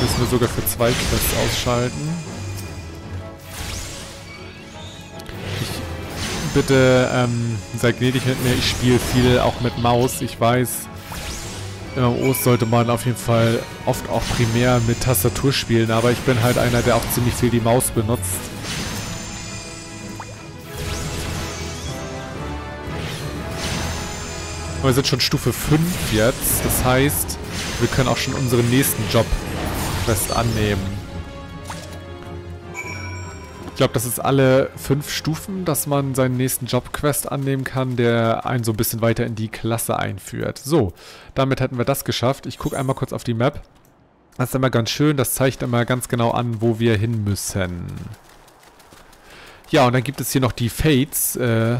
müssen wir sogar für zwei Quests ausschalten. Bitte, ähm, seid gnädig mit mir, ich spiele viel auch mit Maus. Ich weiß, MMOs sollte man auf jeden Fall oft auch primär mit Tastatur spielen, aber ich bin halt einer, der auch ziemlich viel die Maus benutzt. Wir sind schon Stufe 5 jetzt. Das heißt, wir können auch schon unseren nächsten Job Quest annehmen. Ich glaube, das ist alle fünf Stufen, dass man seinen nächsten Job-Quest annehmen kann, der einen so ein bisschen weiter in die Klasse einführt. So, damit hätten wir das geschafft. Ich gucke einmal kurz auf die Map. Das ist immer ganz schön, das zeigt immer ganz genau an, wo wir hin müssen. Ja, und dann gibt es hier noch die Fates. Äh,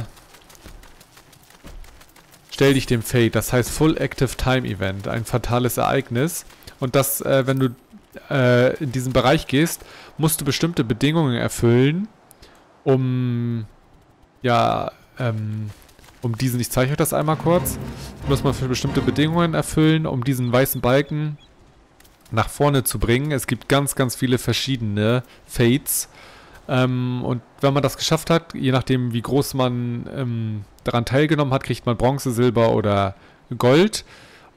Stell dich dem Fate, das heißt Full Active Time Event, ein fatales Ereignis. Und das, äh, wenn du äh, in diesen Bereich gehst, musst du bestimmte Bedingungen erfüllen, um, ja, ähm, um diesen, ich zeige euch das einmal kurz, muss man für bestimmte Bedingungen erfüllen, um diesen weißen Balken nach vorne zu bringen. Es gibt ganz, ganz viele verschiedene Fates. Ähm, und wenn man das geschafft hat, je nachdem wie groß man ähm, daran teilgenommen hat, kriegt man Bronze, Silber oder Gold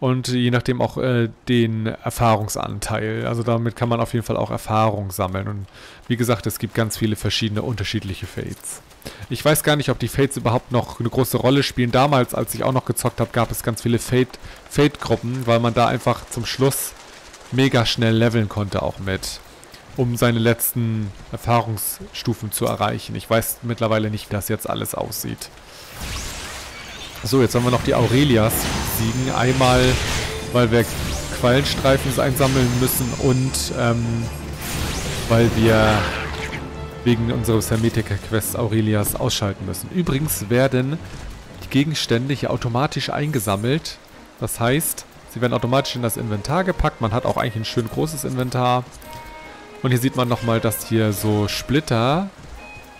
und je nachdem auch äh, den Erfahrungsanteil. Also damit kann man auf jeden Fall auch Erfahrung sammeln. Und wie gesagt, es gibt ganz viele verschiedene unterschiedliche Fates. Ich weiß gar nicht, ob die Fates überhaupt noch eine große Rolle spielen. Damals, als ich auch noch gezockt habe, gab es ganz viele Fate-Gruppen, Fate weil man da einfach zum Schluss mega schnell leveln konnte auch mit um seine letzten Erfahrungsstufen zu erreichen. Ich weiß mittlerweile nicht, wie das jetzt alles aussieht. So, jetzt haben wir noch die Aurelias siegen. Einmal, weil wir Quallenstreifen einsammeln müssen und ähm, weil wir wegen unseres Hermetiker-Quests Aurelias ausschalten müssen. Übrigens werden die Gegenstände hier automatisch eingesammelt. Das heißt, sie werden automatisch in das Inventar gepackt. Man hat auch eigentlich ein schön großes Inventar. Und hier sieht man nochmal, dass hier so Splitter,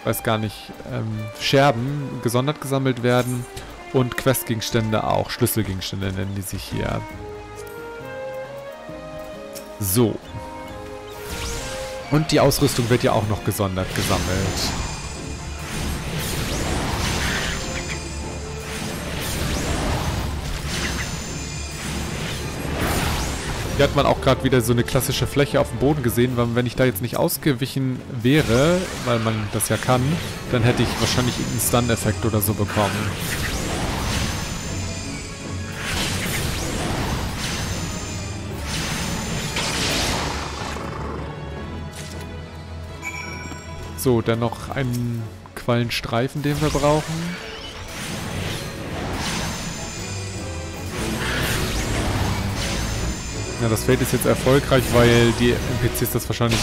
weiß gar nicht, ähm, Scherben gesondert gesammelt werden. Und Questgegenstände auch. Schlüsselgegenstände nennen die sich hier. So. Und die Ausrüstung wird ja auch noch gesondert gesammelt. Hier hat man auch gerade wieder so eine klassische Fläche auf dem Boden gesehen, weil wenn ich da jetzt nicht ausgewichen wäre, weil man das ja kann, dann hätte ich wahrscheinlich einen Stun-Effekt oder so bekommen. So, dann noch einen Quallenstreifen, den wir brauchen. Ja, das Feld ist jetzt erfolgreich, weil die NPCs das wahrscheinlich,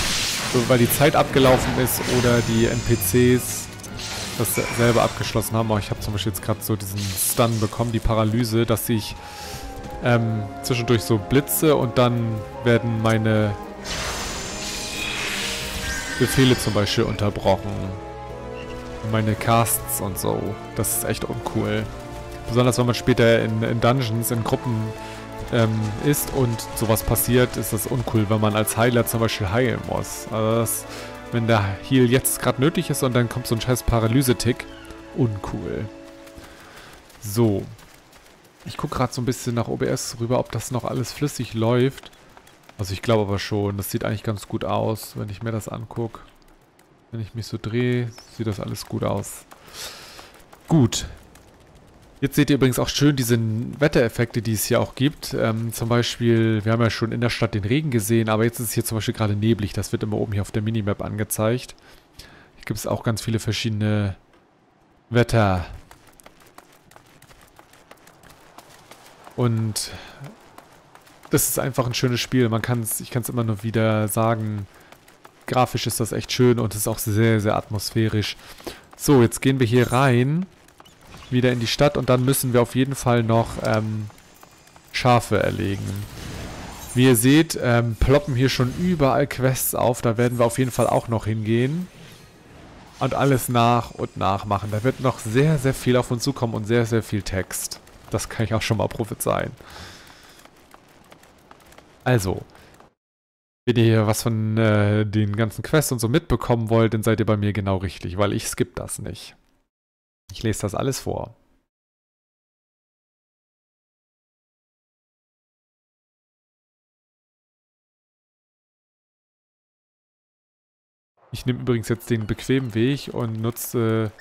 weil die Zeit abgelaufen ist oder die NPCs das selber abgeschlossen haben. Aber ich habe zum Beispiel jetzt gerade so diesen Stun bekommen, die Paralyse, dass ich ähm, zwischendurch so blitze und dann werden meine Befehle zum Beispiel unterbrochen. Meine Casts und so. Das ist echt uncool. Besonders wenn man später in, in Dungeons, in Gruppen ähm, ist und sowas passiert, ist das uncool, wenn man als Heiler zum Beispiel heilen muss. Also das, wenn der Heal jetzt gerade nötig ist und dann kommt so ein scheiß Paralyse-Tick, uncool. So. Ich gucke gerade so ein bisschen nach OBS rüber, ob das noch alles flüssig läuft. Also ich glaube aber schon, das sieht eigentlich ganz gut aus, wenn ich mir das angucke. Wenn ich mich so drehe, sieht das alles gut aus. Gut. Jetzt seht ihr übrigens auch schön diese Wettereffekte, die es hier auch gibt. Ähm, zum Beispiel, wir haben ja schon in der Stadt den Regen gesehen, aber jetzt ist es hier zum Beispiel gerade neblig. Das wird immer oben hier auf der Minimap angezeigt. Hier gibt es auch ganz viele verschiedene Wetter. Und das ist einfach ein schönes Spiel. Man kann ich kann es immer nur wieder sagen. Grafisch ist das echt schön und es ist auch sehr, sehr atmosphärisch. So, jetzt gehen wir hier rein. Wieder in die Stadt und dann müssen wir auf jeden Fall noch ähm, Schafe erlegen. Wie ihr seht, ähm, ploppen hier schon überall Quests auf. Da werden wir auf jeden Fall auch noch hingehen. Und alles nach und nach machen. Da wird noch sehr, sehr viel auf uns zukommen und sehr, sehr viel Text. Das kann ich auch schon mal prophezeien. Also, wenn ihr was von äh, den ganzen Quests und so mitbekommen wollt, dann seid ihr bei mir genau richtig, weil ich skipp das nicht. Ich lese das alles vor. Ich nehme übrigens jetzt den bequemen Weg und nutze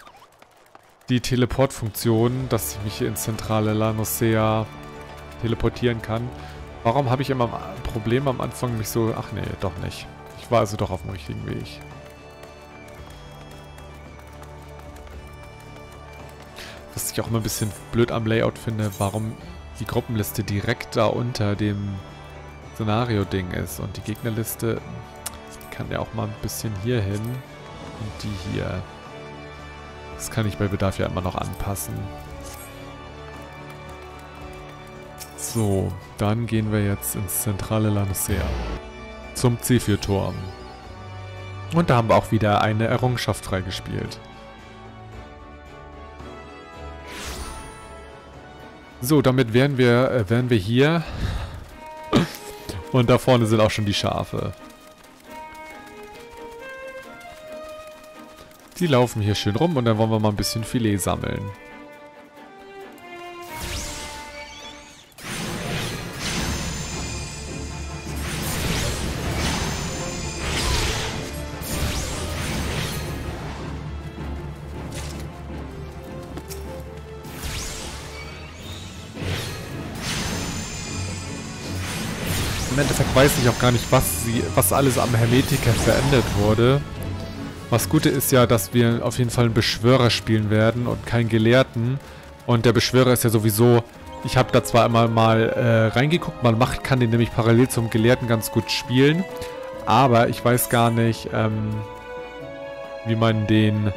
die Teleportfunktion, dass ich mich ins zentrale Lanosea teleportieren kann. Warum habe ich immer ein Problem am Anfang, mich so... Ach nee, doch nicht. Ich war also doch auf dem richtigen Weg. Was ich auch immer ein bisschen blöd am Layout finde, warum die Gruppenliste direkt da unter dem Szenario-Ding ist. Und die Gegnerliste, kann ja auch mal ein bisschen hier hin. Und die hier. Das kann ich bei Bedarf ja immer noch anpassen. So, dann gehen wir jetzt ins zentrale Lanosea. Zum C4-Turm. Und da haben wir auch wieder eine Errungenschaft freigespielt. So, damit wären wir, äh, wären wir hier. Und da vorne sind auch schon die Schafe. Die laufen hier schön rum und dann wollen wir mal ein bisschen Filet sammeln. Endeffekt weiß ich auch gar nicht, was, sie, was alles am Hermetiker verändert wurde. Was Gute ist ja, dass wir auf jeden Fall einen Beschwörer spielen werden und keinen Gelehrten. Und der Beschwörer ist ja sowieso... Ich habe da zwar einmal mal äh, reingeguckt, man macht, kann den nämlich parallel zum Gelehrten ganz gut spielen. Aber ich weiß gar nicht, ähm, wie man den...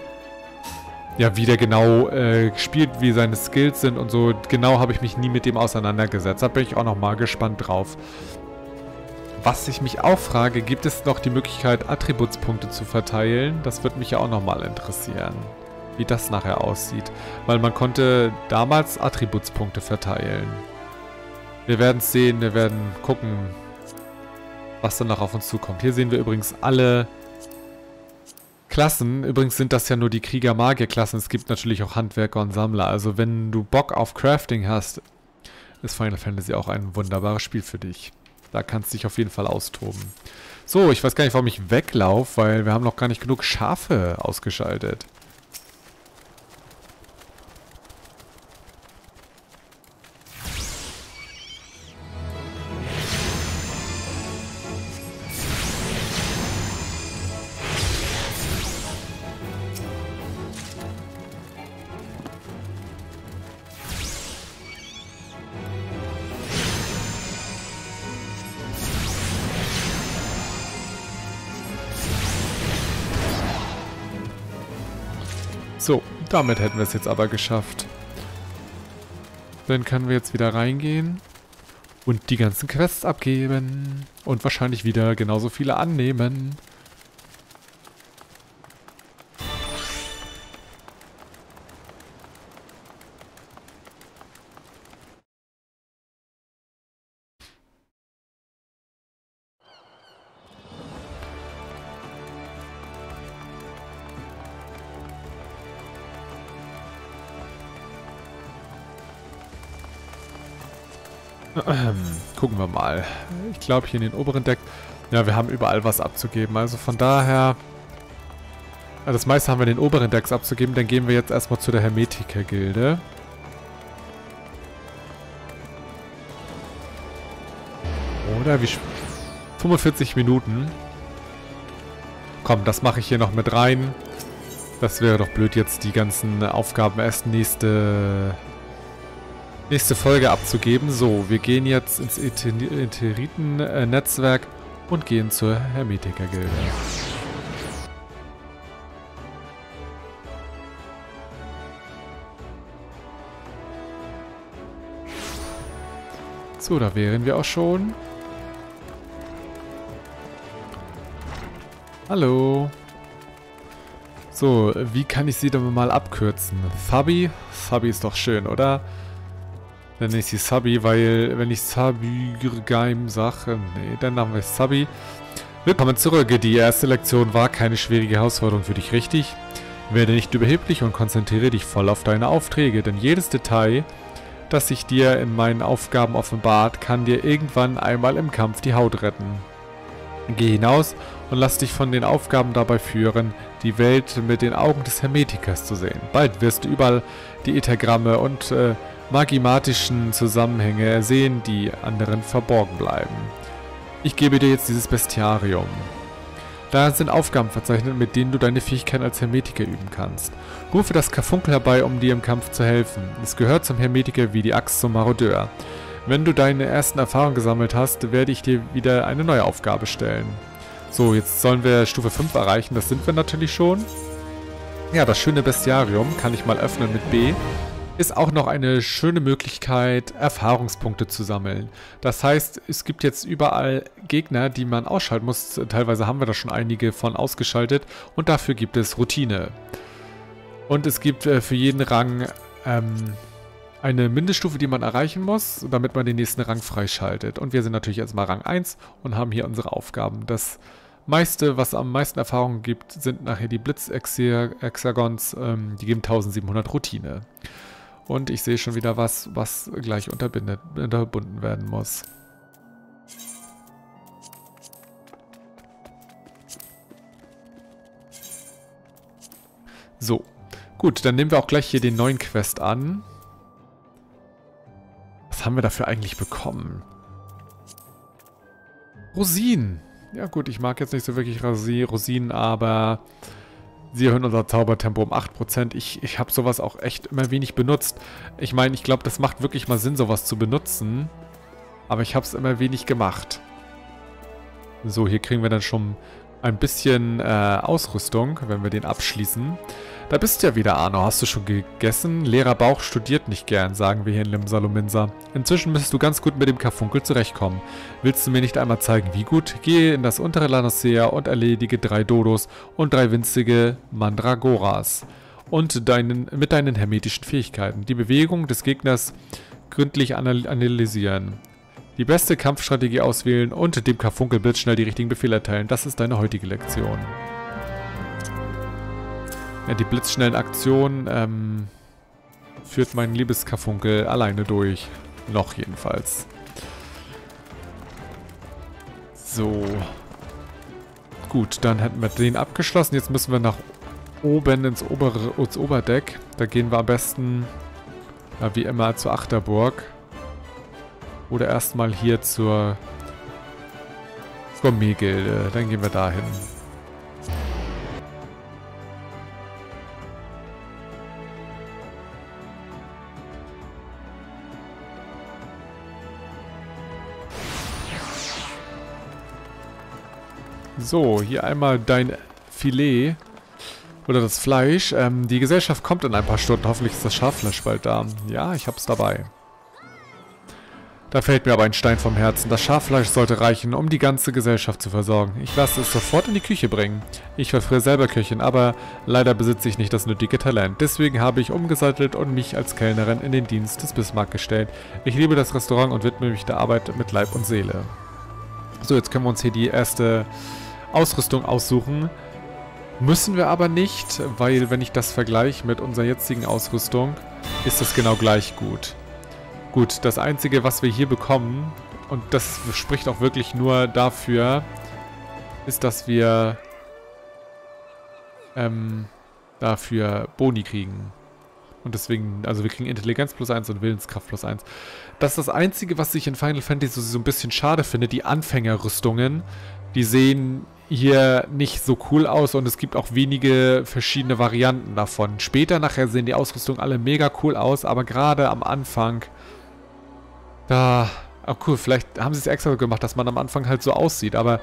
Ja, wie der genau äh, spielt, wie seine Skills sind und so. Genau habe ich mich nie mit dem auseinandergesetzt. Da bin ich auch nochmal gespannt drauf. Was ich mich auch frage, gibt es noch die Möglichkeit, Attributspunkte zu verteilen? Das wird mich ja auch nochmal interessieren, wie das nachher aussieht. Weil man konnte damals Attributspunkte verteilen. Wir werden es sehen, wir werden gucken, was dann noch auf uns zukommt. Hier sehen wir übrigens alle Klassen. Übrigens sind das ja nur die Krieger-Magier-Klassen. Es gibt natürlich auch Handwerker und Sammler. Also wenn du Bock auf Crafting hast, ist Final Fantasy auch ein wunderbares Spiel für dich. Da kannst du dich auf jeden Fall austoben. So, ich weiß gar nicht, warum ich weglaufe, weil wir haben noch gar nicht genug Schafe ausgeschaltet. Damit hätten wir es jetzt aber geschafft. Dann können wir jetzt wieder reingehen und die ganzen Quests abgeben. Und wahrscheinlich wieder genauso viele annehmen. Gucken wir mal. Ich glaube hier in den oberen Deck, ja, wir haben überall was abzugeben. Also von daher, das meiste haben wir in den oberen Decks abzugeben. Dann gehen wir jetzt erstmal zu der Hermetiker-Gilde. Oder wie... 45 Minuten. Komm, das mache ich hier noch mit rein. Das wäre doch blöd, jetzt die ganzen Aufgaben erst nächste nächste Folge abzugeben. So, wir gehen jetzt ins Etherithen-Netzwerk und gehen zur Hermetiker-Gilde. So, da wären wir auch schon. Hallo. So, wie kann ich sie denn mal abkürzen? Fabi? Fabi ist doch schön, oder? Nenne ich sie Sabi, weil wenn ich Sabi Sabi sage, nee, dann haben wir Sabi. Willkommen zurück. Die erste Lektion war keine schwierige Herausforderung für dich, richtig? Werde nicht überheblich und konzentriere dich voll auf deine Aufträge, denn jedes Detail, das sich dir in meinen Aufgaben offenbart, kann dir irgendwann einmal im Kampf die Haut retten. Geh hinaus und lass dich von den Aufgaben dabei führen, die Welt mit den Augen des Hermetikers zu sehen. Bald wirst du überall die Ethergramme und äh, magimatischen Zusammenhänge sehen, die anderen verborgen bleiben. Ich gebe dir jetzt dieses Bestiarium. Da sind Aufgaben verzeichnet, mit denen du deine Fähigkeiten als Hermetiker üben kannst. Rufe das Karfunkel herbei, um dir im Kampf zu helfen. Es gehört zum Hermetiker wie die Axt zum Marodeur. Wenn du deine ersten Erfahrungen gesammelt hast, werde ich dir wieder eine neue Aufgabe stellen. So, jetzt sollen wir Stufe 5 erreichen. Das sind wir natürlich schon. Ja, das schöne Bestiarium kann ich mal öffnen mit B ist auch noch eine schöne Möglichkeit, Erfahrungspunkte zu sammeln. Das heißt, es gibt jetzt überall Gegner, die man ausschalten muss. Teilweise haben wir da schon einige von ausgeschaltet und dafür gibt es Routine. Und es gibt äh, für jeden Rang ähm, eine Mindeststufe, die man erreichen muss, damit man den nächsten Rang freischaltet. Und wir sind natürlich erstmal Rang 1 und haben hier unsere Aufgaben. Das meiste, was am meisten Erfahrung gibt, sind nachher die Blitz-Hexagons. Ähm, die geben 1700 Routine. Und ich sehe schon wieder was, was gleich unterbunden werden muss. So. Gut, dann nehmen wir auch gleich hier den neuen Quest an. Was haben wir dafür eigentlich bekommen? Rosinen. Ja gut, ich mag jetzt nicht so wirklich Rosinen, aber Sie erhöhen unser Zaubertempo um 8%. Ich, ich habe sowas auch echt immer wenig benutzt. Ich meine, ich glaube, das macht wirklich mal Sinn, sowas zu benutzen. Aber ich habe es immer wenig gemacht. So, hier kriegen wir dann schon ein bisschen äh, Ausrüstung, wenn wir den abschließen. Da bist du ja wieder, Arno. Hast du schon gegessen? Leerer Bauch studiert nicht gern, sagen wir hier in Limsalominsa. Inzwischen müsstest du ganz gut mit dem Karfunkel zurechtkommen. Willst du mir nicht einmal zeigen, wie gut? Gehe in das untere Lanosea und erledige drei Dodos und drei winzige Mandragoras. Und deinen, mit deinen hermetischen Fähigkeiten. Die Bewegung des Gegners gründlich analysieren. Die beste Kampfstrategie auswählen und dem Karfunkel blitzschnell die richtigen Befehle erteilen. Das ist deine heutige Lektion. Ja, die blitzschnellen Aktionen ähm, führt mein liebes Karfunkel alleine durch. Noch jedenfalls. So. Gut, dann hätten wir den abgeschlossen. Jetzt müssen wir nach oben ins, obere, ins Oberdeck. Da gehen wir am besten, ja, wie immer, zur Achterburg. Oder erstmal hier zur Gourmet-Gilde. Dann gehen wir dahin. So, hier einmal dein Filet. Oder das Fleisch. Ähm, die Gesellschaft kommt in ein paar Stunden. Hoffentlich ist das Schaffleisch bald da. Ja, ich hab's dabei. Da fällt mir aber ein Stein vom Herzen. Das Schaffleisch sollte reichen, um die ganze Gesellschaft zu versorgen. Ich lasse es sofort in die Küche bringen. Ich war früher selber Köchin, aber leider besitze ich nicht das nötige Talent. Deswegen habe ich umgesattelt und mich als Kellnerin in den Dienst des Bismarck gestellt. Ich liebe das Restaurant und widme mich der Arbeit mit Leib und Seele. So, jetzt können wir uns hier die erste Ausrüstung aussuchen. Müssen wir aber nicht, weil wenn ich das vergleiche mit unserer jetzigen Ausrüstung, ist das genau gleich gut. Gut, das Einzige, was wir hier bekommen, und das spricht auch wirklich nur dafür, ist, dass wir ähm, dafür Boni kriegen. Und deswegen, also wir kriegen Intelligenz plus 1 und Willenskraft plus 1. Das ist das Einzige, was ich in Final Fantasy so ein bisschen schade finde. Die Anfängerrüstungen, die sehen hier nicht so cool aus und es gibt auch wenige verschiedene Varianten davon. Später nachher sehen die Ausrüstungen alle mega cool aus, aber gerade am Anfang, da, oh cool, vielleicht haben sie es extra gemacht, dass man am Anfang halt so aussieht, aber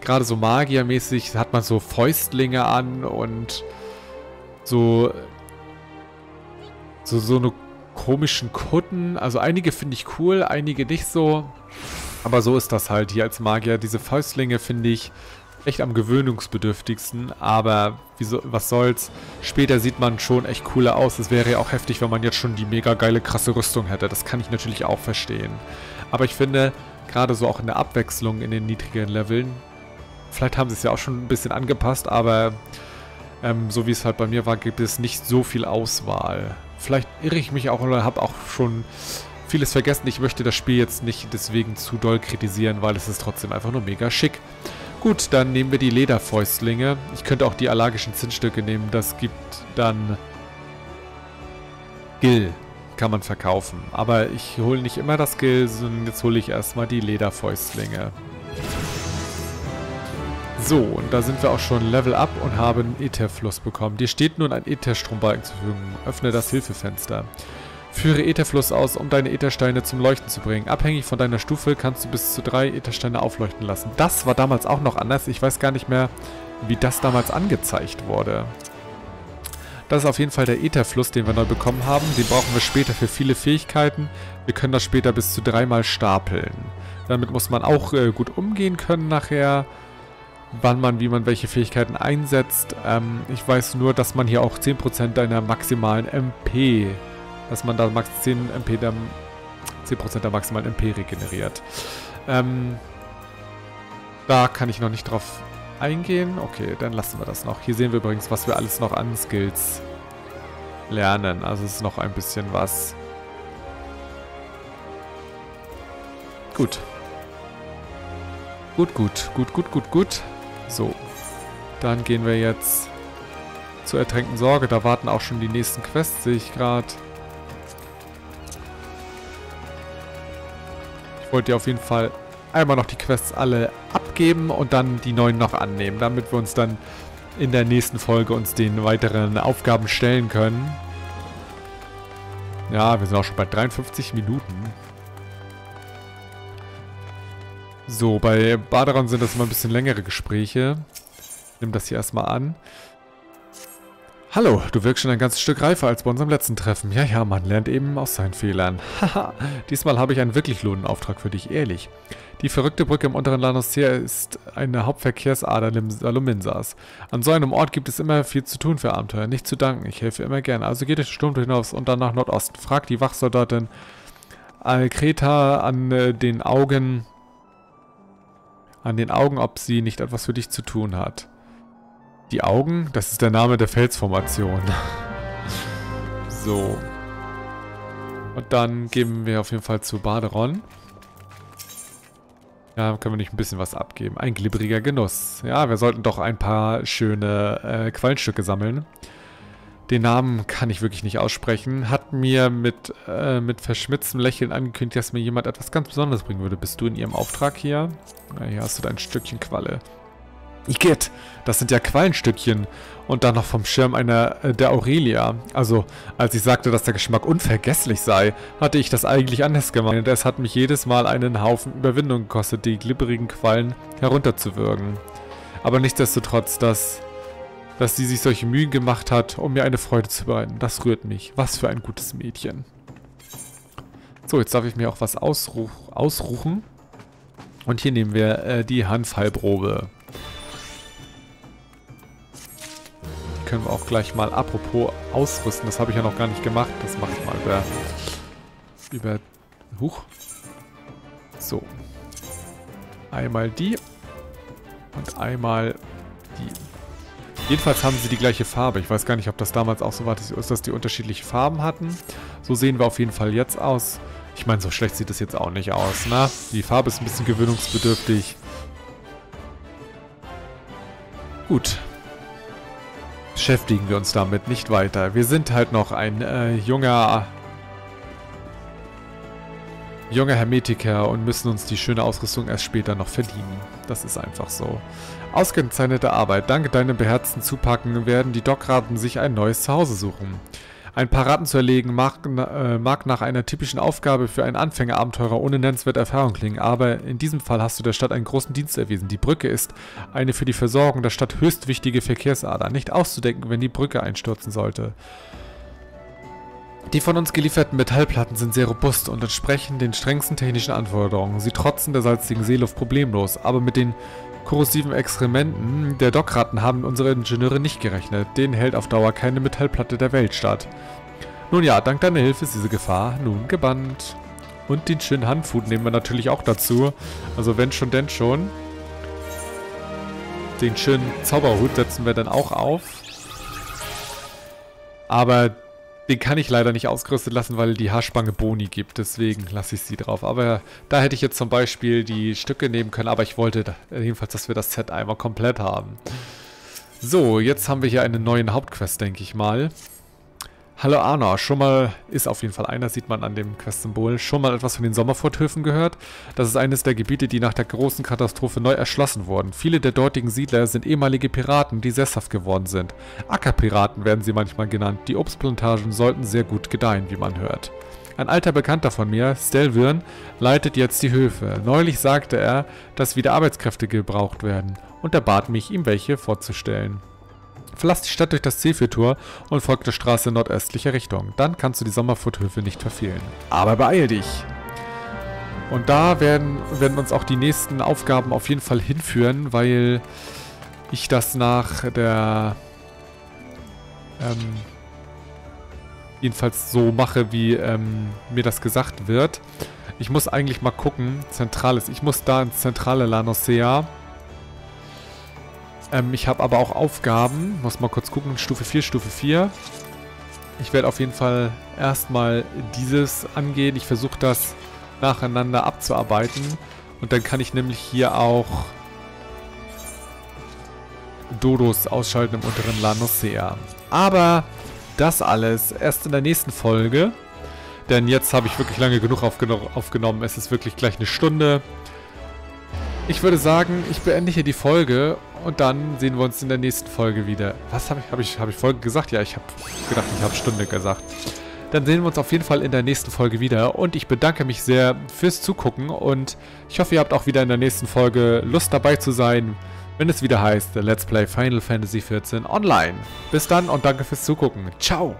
gerade so magiermäßig hat man so Fäustlinge an und so so, so eine komischen Kutten. Also einige finde ich cool, einige nicht so. Aber so ist das halt hier als Magier. Diese Fäustlinge finde ich echt am gewöhnungsbedürftigsten. Aber wieso, was soll's. Später sieht man schon echt cooler aus. Es wäre ja auch heftig, wenn man jetzt schon die mega geile, krasse Rüstung hätte. Das kann ich natürlich auch verstehen. Aber ich finde, gerade so auch in der Abwechslung in den niedrigeren Leveln, vielleicht haben sie es ja auch schon ein bisschen angepasst, aber ähm, so wie es halt bei mir war, gibt es nicht so viel Auswahl. Vielleicht irre ich mich auch oder habe auch schon vieles vergessen. Ich möchte das Spiel jetzt nicht deswegen zu doll kritisieren, weil es ist trotzdem einfach nur mega schick. Gut, dann nehmen wir die Lederfäustlinge. Ich könnte auch die allergischen Zinnstücke nehmen. Das gibt dann Gill. Kann man verkaufen. Aber ich hole nicht immer das Gill, sondern jetzt hole ich erstmal die Lederfäustlinge. So, und da sind wir auch schon Level Up und haben Ätherfluss bekommen. Dir steht nun ein Ätherstrombalken zur Verfügung. Öffne das Hilfefenster. Führe Ätherfluss aus, um deine Äthersteine zum Leuchten zu bringen. Abhängig von deiner Stufe kannst du bis zu drei Äthersteine aufleuchten lassen. Das war damals auch noch anders. Ich weiß gar nicht mehr, wie das damals angezeigt wurde. Das ist auf jeden Fall der Ätherfluss, den wir neu bekommen haben. Den brauchen wir später für viele Fähigkeiten. Wir können das später bis zu dreimal stapeln. Damit muss man auch äh, gut umgehen können nachher wann man, wie man welche Fähigkeiten einsetzt. Ähm, ich weiß nur, dass man hier auch 10% deiner maximalen MP, dass man da max 10 MP der, 10% der maximalen MP regeneriert. Ähm, da kann ich noch nicht drauf eingehen. Okay, dann lassen wir das noch. Hier sehen wir übrigens, was wir alles noch an Skills lernen. Also es ist noch ein bisschen was. Gut. Gut, gut, gut, gut, gut, gut. So. Dann gehen wir jetzt zur ertränkten Sorge. Da warten auch schon die nächsten Quests, sehe ich gerade. Ich wollte dir auf jeden Fall einmal noch die Quests alle abgeben und dann die neuen noch annehmen, damit wir uns dann in der nächsten Folge uns den weiteren Aufgaben stellen können. Ja, wir sind auch schon bei 53 Minuten. So, bei Baderon sind das immer ein bisschen längere Gespräche. Ich nehme das hier erstmal an. Hallo, du wirkst schon ein ganzes Stück reifer als bei unserem letzten Treffen. Ja, ja, man lernt eben aus seinen Fehlern. Haha, diesmal habe ich einen wirklich lohnenden Auftrag für dich, ehrlich. Die verrückte Brücke im unteren Landosseer ist eine Hauptverkehrsader Saluminsas. An so einem Ort gibt es immer viel zu tun für Abenteuer. Nicht zu danken, ich helfe immer gerne. Also geht den Sturm hinaus und dann nach Nordosten. Frag die Wachsoldatin Alkreta an äh, den Augen an den Augen, ob sie nicht etwas für dich zu tun hat. Die Augen? Das ist der Name der Felsformation. so. Und dann geben wir auf jeden Fall zu Baderon. Ja, können wir nicht ein bisschen was abgeben. Ein glibberiger Genuss. Ja, wir sollten doch ein paar schöne äh, Quallenstücke sammeln. Den Namen kann ich wirklich nicht aussprechen. Hat mir mit, äh, mit verschmitztem Lächeln angekündigt, dass mir jemand etwas ganz Besonderes bringen würde. Bist du in ihrem Auftrag hier? Ja, hier hast du dein Stückchen Qualle. Igitt, das sind ja Quallenstückchen. Und dann noch vom Schirm einer äh, der Aurelia. Also, als ich sagte, dass der Geschmack unvergesslich sei, hatte ich das eigentlich anders gemeint. Es hat mich jedes Mal einen Haufen Überwindung gekostet, die glibberigen Quallen herunterzuwürgen. Aber nichtsdestotrotz, das dass sie sich solche Mühen gemacht hat, um mir eine Freude zu bereiten. Das rührt mich. Was für ein gutes Mädchen. So, jetzt darf ich mir auch was ausruch ausruchen. Und hier nehmen wir äh, die Hanfhalbrobe. Auch gleich mal apropos ausrüsten. Das habe ich ja noch gar nicht gemacht. Das mache ich mal über... über... Huch. So. Einmal die. Und einmal die. Jedenfalls haben sie die gleiche Farbe. Ich weiß gar nicht, ob das damals auch so war, dass, die unterschiedliche Farben hatten. So sehen wir auf jeden Fall jetzt aus. Ich meine, so schlecht sieht es jetzt auch nicht aus, ne? Die Farbe ist ein bisschen gewöhnungsbedürftig. Gut. Beschäftigen wir uns damit nicht weiter. Wir sind halt noch ein äh, junger junger Hermetiker und müssen uns die schöne Ausrüstung erst später noch verdienen. Das ist einfach so. Ausgezeichnete Arbeit. Dank deinem beherzten Zupacken werden die Dockraten sich ein neues Zuhause suchen. Ein paar Ratten zu erlegen mag, äh, mag nach einer typischen Aufgabe für einen Anfängerabenteurer ohne nennenswerte Erfahrung klingen, aber in diesem Fall hast du der Stadt einen großen Dienst erwiesen. Die Brücke ist eine für die Versorgung der Stadt höchst wichtige Verkehrsader. Nicht auszudenken, wenn die Brücke einstürzen sollte. Die von uns gelieferten Metallplatten sind sehr robust und entsprechen den strengsten technischen Anforderungen. Sie trotzen der salzigen Seeluft problemlos, aber mit den korrosiven Exkrementen der Dockratten haben unsere Ingenieure nicht gerechnet. Denen hält auf Dauer keine Metallplatte der Welt statt. Nun ja, dank deiner Hilfe ist diese Gefahr nun gebannt. Und den schönen Handfood nehmen wir natürlich auch dazu. Also wenn schon, denn schon. Den schönen Zauberhut setzen wir dann auch auf. Aber den kann ich leider nicht ausgerüstet lassen, weil die Haarspange Boni gibt. Deswegen lasse ich sie drauf. Aber da hätte ich jetzt zum Beispiel die Stücke nehmen können. Aber ich wollte jedenfalls, dass wir das Set einmal komplett haben. So, jetzt haben wir hier einen neuen Hauptquest, denke ich mal. Hallo Arno, schon mal, ist auf jeden Fall einer, sieht man an dem Quest-Symbol, schon mal etwas von den Sommerforthöfen gehört? Das ist eines der Gebiete, die nach der großen Katastrophe neu erschlossen wurden. Viele der dortigen Siedler sind ehemalige Piraten, die sesshaft geworden sind. Ackerpiraten werden sie manchmal genannt. Die Obstplantagen sollten sehr gut gedeihen, wie man hört. Ein alter Bekannter von mir, Stelvirn, leitet jetzt die Höfe. Neulich sagte er, dass wieder Arbeitskräfte gebraucht werden und er bat mich, ihm welche vorzustellen. Verlass die Stadt durch das Zielführtor und folg der Straße in nordöstlicher Richtung. Dann kannst du die Sommerfurthöfe nicht verfehlen. Aber beeil dich! Und da werden, werden uns auch die nächsten Aufgaben auf jeden Fall hinführen, weil ich das nach der... Ähm, jedenfalls so mache, wie ähm, mir das gesagt wird. Ich muss eigentlich mal gucken, zentrales. Ich muss da ins zentrale Lanosea ähm, ich habe aber auch Aufgaben. Muss mal kurz gucken. Stufe 4, Stufe 4. Ich werde auf jeden Fall erstmal dieses angehen. Ich versuche das nacheinander abzuarbeiten. Und dann kann ich nämlich hier auch Dodos ausschalten im unteren Lanosea. Aber das alles erst in der nächsten Folge. Denn jetzt habe ich wirklich lange genug aufgeno aufgenommen. Es ist wirklich gleich eine Stunde. Ich würde sagen, ich beende hier die Folge und dann sehen wir uns in der nächsten Folge wieder. Was habe ich, habe ich, habe ich Folge gesagt? Ja, ich habe gedacht, ich habe Stunde gesagt. Dann sehen wir uns auf jeden Fall in der nächsten Folge wieder und ich bedanke mich sehr fürs Zugucken und ich hoffe, ihr habt auch wieder in der nächsten Folge Lust dabei zu sein, wenn es wieder heißt Let's Play Final Fantasy XIV Online. Bis dann und danke fürs Zugucken. Ciao!